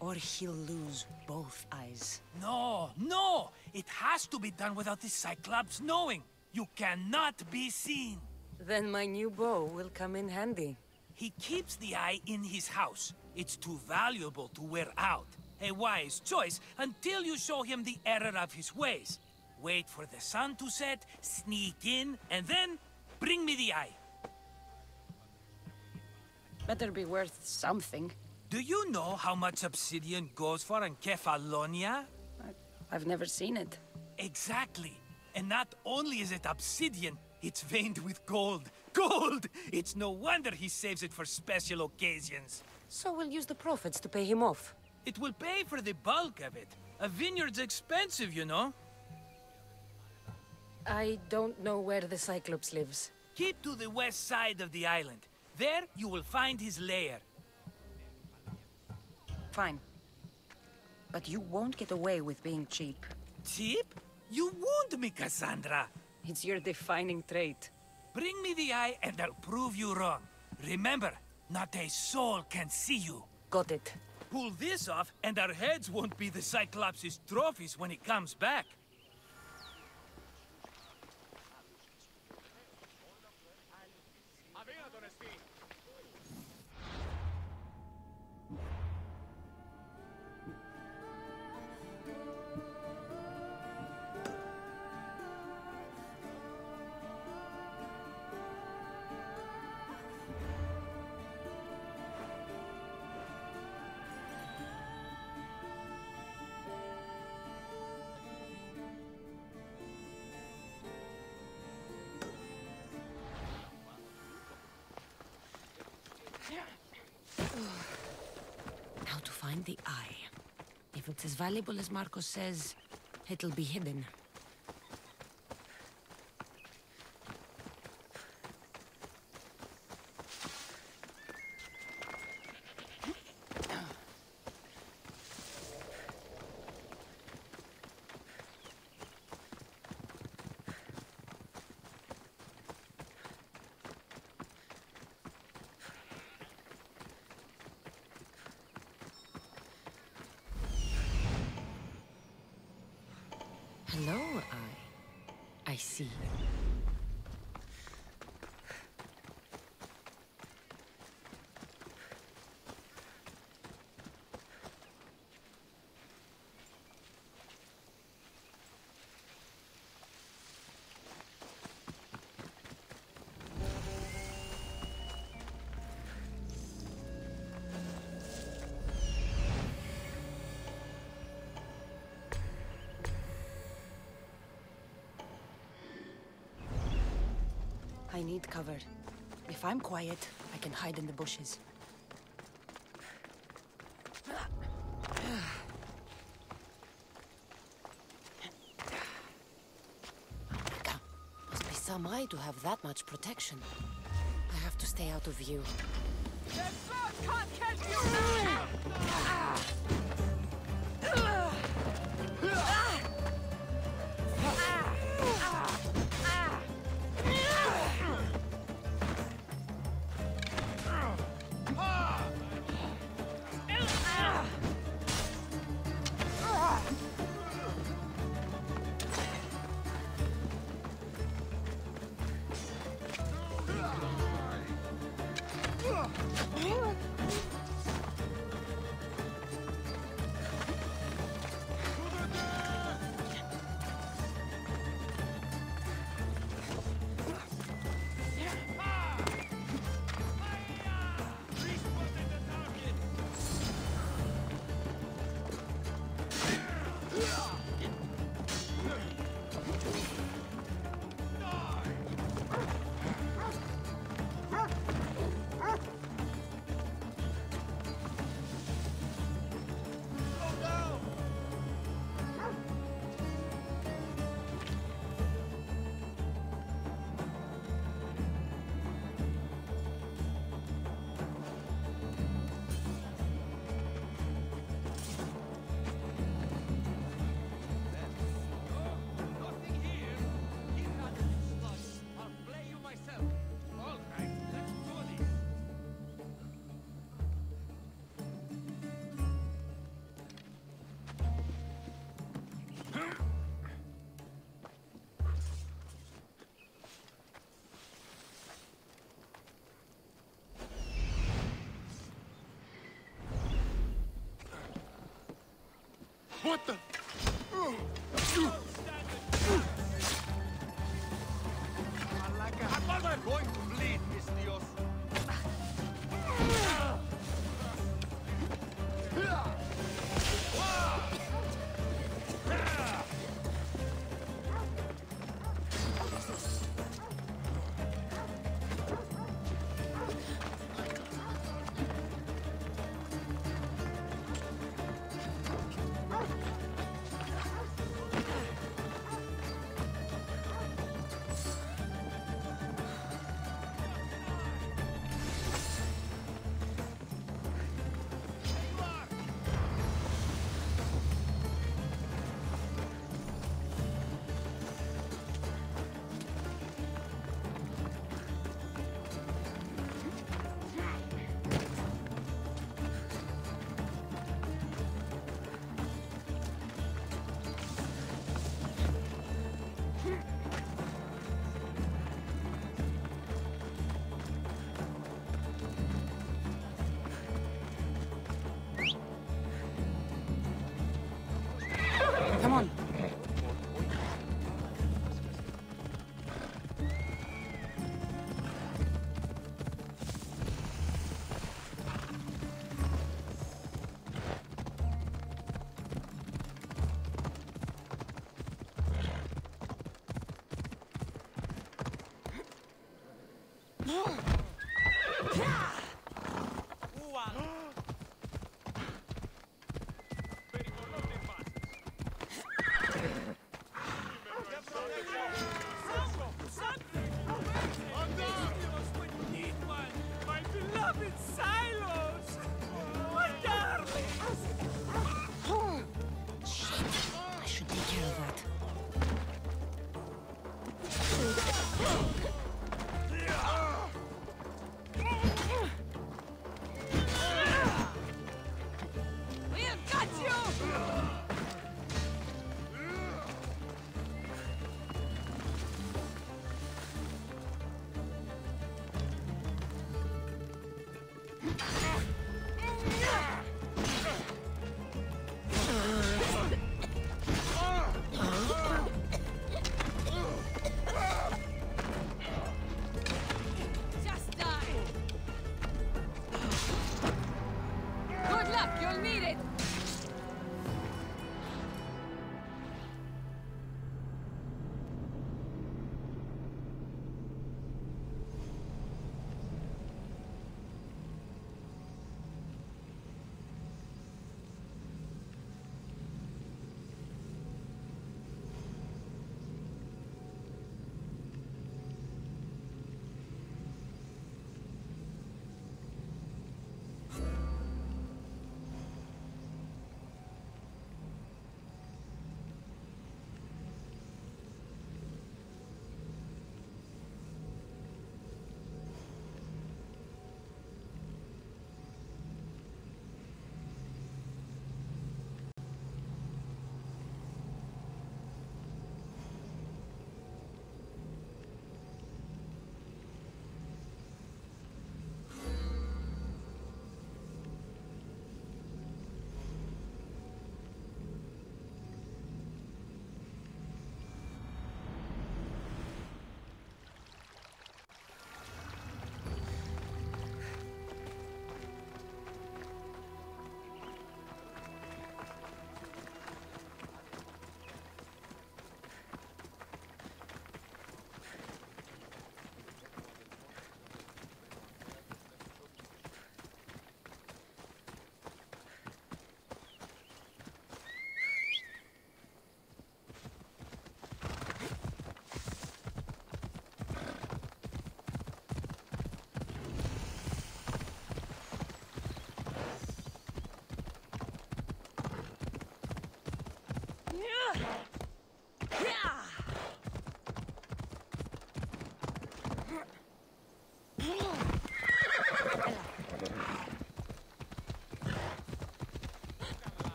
Or he'll lose both eyes. No, no! It has to be done without the Cyclops knowing. You cannot be seen. Then my new bow will come in handy. He keeps the eye in his house. It's too valuable to wear out. A wise choice until you show him the error of his ways. Wait for the sun to set, sneak in, and then bring me the eye. Better be worth something. Do you know how much obsidian goes for in Kefalonia? I've never seen it. Exactly. And not only is it obsidian, it's veined with gold. Gold! It's no wonder he saves it for special occasions. So we'll use the profits to pay him off. It will pay for the bulk of it. A vineyard's expensive, you know. I don't know where the Cyclops lives. Keep to the west side of the island. There, you will find his lair. Fine. But you won't get away with being cheap. Cheap? You wound me, Kassandra. It's your defining trait. Bring me the eye and I'll prove you wrong. Remember, not a soul can see you. Got it. Pull this off and our heads won't be the Cyclops' trophies when he comes back. The eye. If it's as valuable as Marcos says, it'll be hidden. I. If I'm quiet, I can hide in the bushes. Must be some eye to have that much protection. I have to stay out of view. What the? I going to bleed, Misthios? Come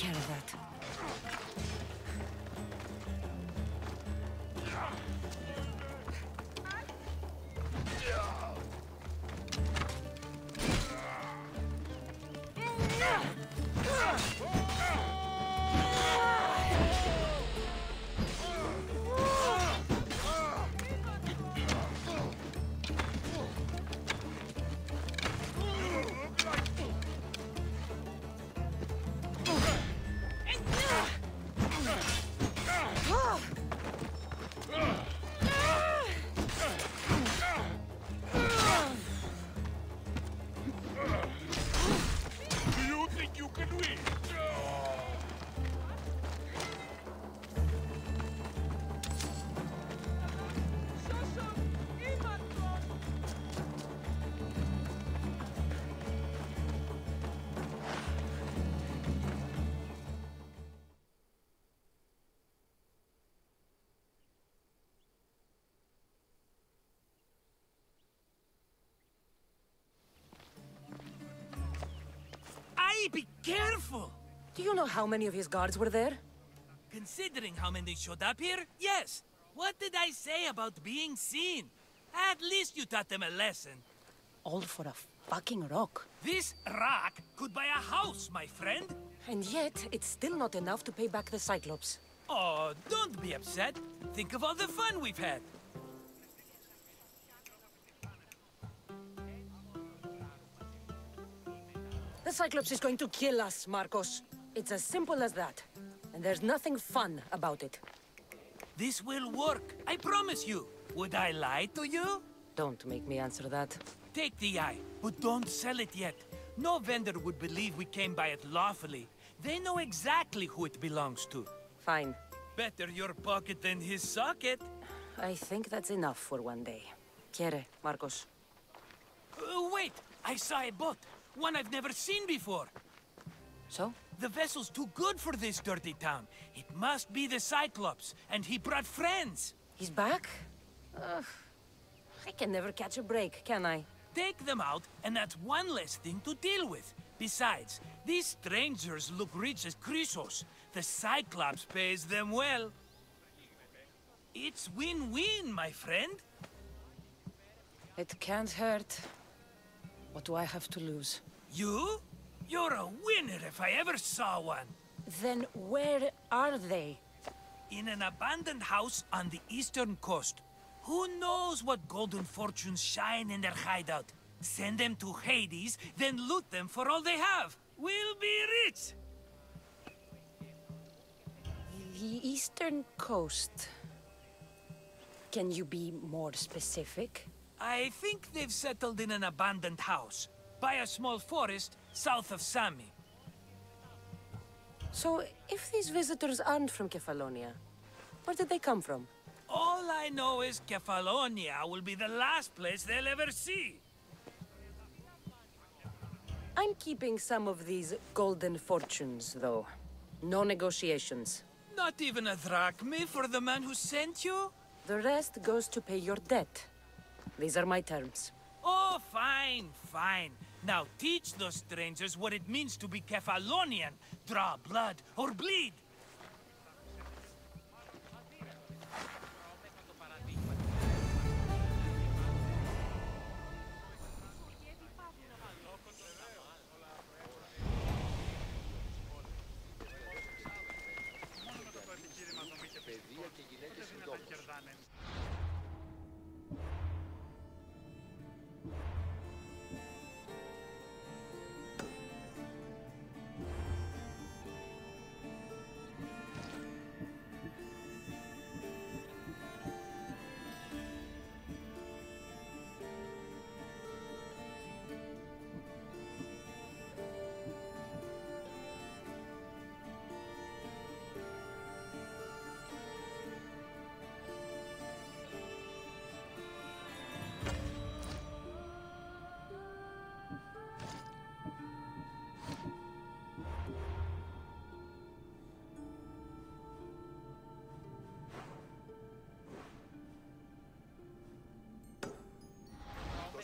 care of that. Careful! Do you know how many of his guards were there? Considering how many showed up here, yes. What did I say about being seen? At least you taught them a lesson. All for a fucking rock. This rock could buy a house, my friend. And yet, it's still not enough to pay back the Cyclops. Oh, don't be upset. Think of all the fun we've had. The Cyclops is going to kill us, Marcos. It's as simple as that. And there's nothing fun about it. This will work, I promise you. Would I lie to you? Don't make me answer that. Take the eye, but don't sell it yet. No vendor would believe we came by it lawfully. They know exactly who it belongs to. Fine. Better your pocket than his socket. I think that's enough for one day. Quiere, Marcos. Uh, wait! I saw a boat. One I've never seen before. So? The vessel's too good for this dirty town. It must be the Cyclops, and he brought friends. He's back? Ugh. I can never catch a break, can I? Take them out, and that's one less thing to deal with. Besides, these strangers look rich as Croesus. The Cyclops pays them well. It's win-win, my friend. It can't hurt. What do I have to lose? You? You're a winner if I ever saw one. Then where are they? In an abandoned house on the eastern coast. Who knows what golden fortunes shine in their hideout? Send them to Hades, then loot them for all they have. We'll be rich! The eastern coast. Can you be more specific? I think they've settled in an abandoned house, by a small forest south of Sami. So, if these visitors aren't from Kefalonia, where did they come from? All I know is Kefalonia will be the last place they'll ever see. I'm keeping some of these golden fortunes, though. No negotiations. Not even a drachme for the man who sent you? The rest goes to pay your debt. These are my terms. Oh, fine, fine. Now teach those strangers what it means to be Kefalonian. Draw blood or bleed.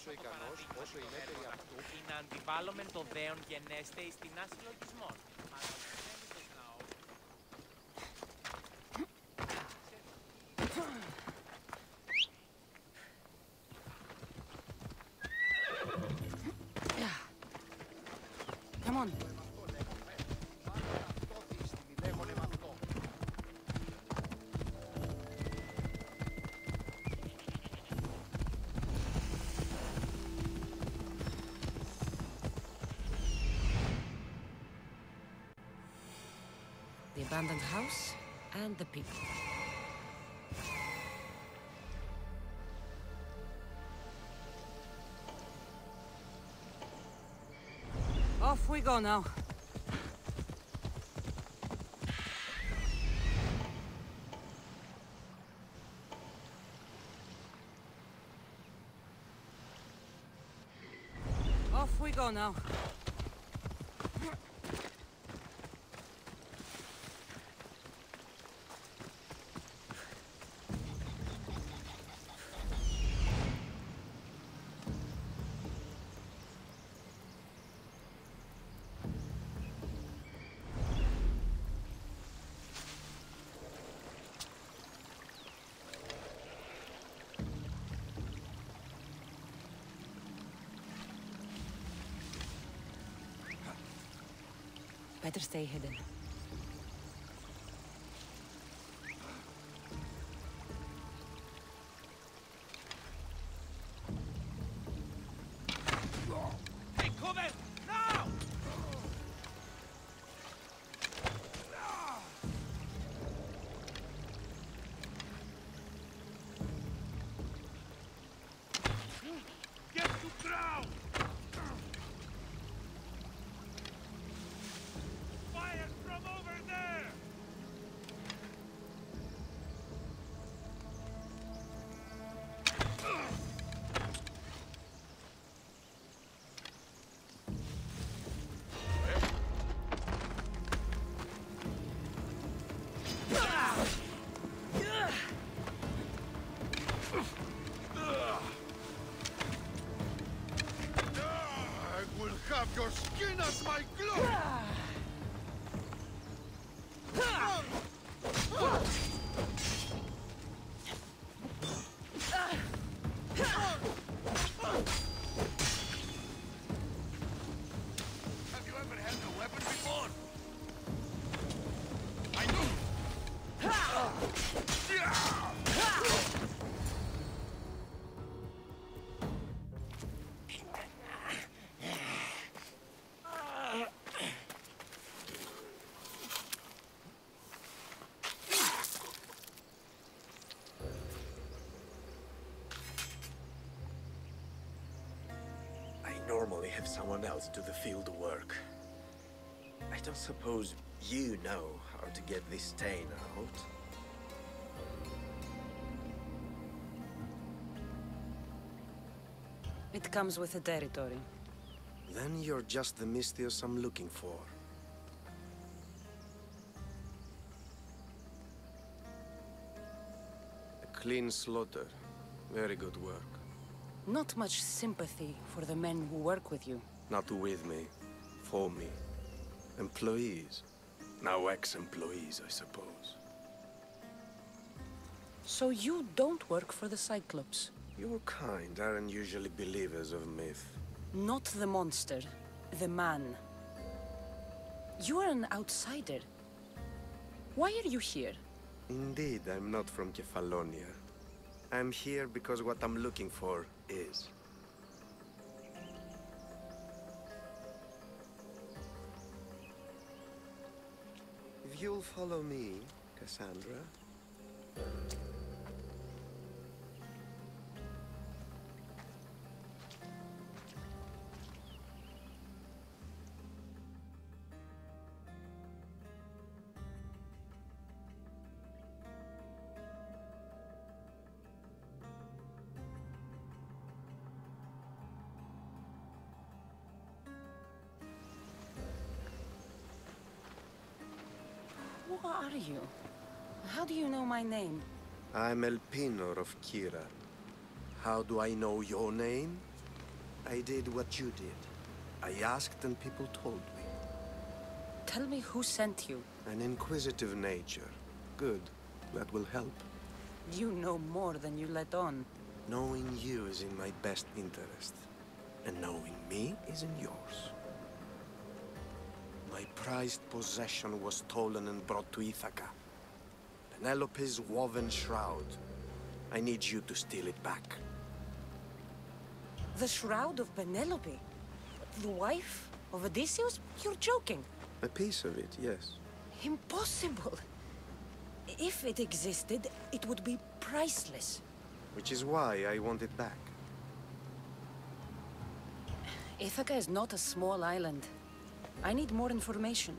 Τόσο ικανός όσο η νέτερη αυτούς Είναι αντιβάλλομεν το δέον γενέστε εις την συλλογισμών. Abandoned house and the people. Off we go now. Off we go now. Better stay hidden. Your my glove! Normally have someone else do the field work. I don't suppose you know how to get this stain out. It comes with the territory. Then you're just the Misthios I'm looking for. A clean slaughter. Very good work. Not much sympathy for the men who work with you. Not with me, for me. Employees. Now ex-employees, I suppose. So you don't work for the Cyclops? Your kind aren't usually believers of myth. Not the monster, the man. You are an outsider. Why are you here? Indeed, I'm not from Kefalonia. I'm here because what I'm looking for is. If you'll follow me, Kassandra. Do you know my name? I'm Elpenor of Kira. How do I know your name? I did what you did. I asked and people told me. Tell me who sent you. An inquisitive nature. Good. That will help. You know more than you let on. Knowing you is in my best interest. And knowing me is in yours. My prized possession was stolen and brought to Ithaca. Penelope's woven shroud. I need you to steal it back. The Shroud of Penelope? The wife of Odysseus? You're joking. A piece of it, yes. Impossible. If it existed, it would be priceless. Which is why I want it back. Ithaca is not a small island. I need more information.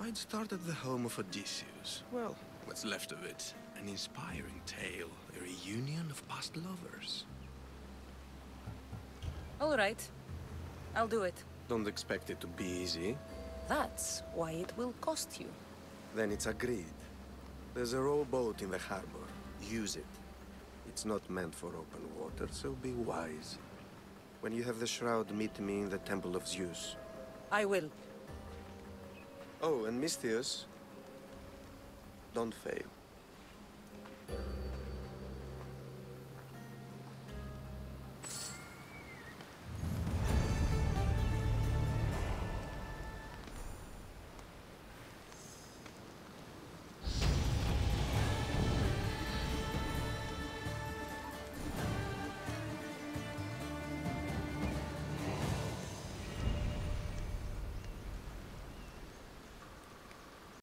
I'd start at the home of Odysseus. Well, what's left of it? An inspiring tale, a reunion of past lovers. All right. I'll do it. Don't expect it to be easy. That's why it will cost you. Then it's agreed. There's a rowboat in the harbor. Use it. It's not meant for open water, so be wise. When you have the shroud, meet me in the Temple of Zeus. I will. Oh, and Misthios, don't fail.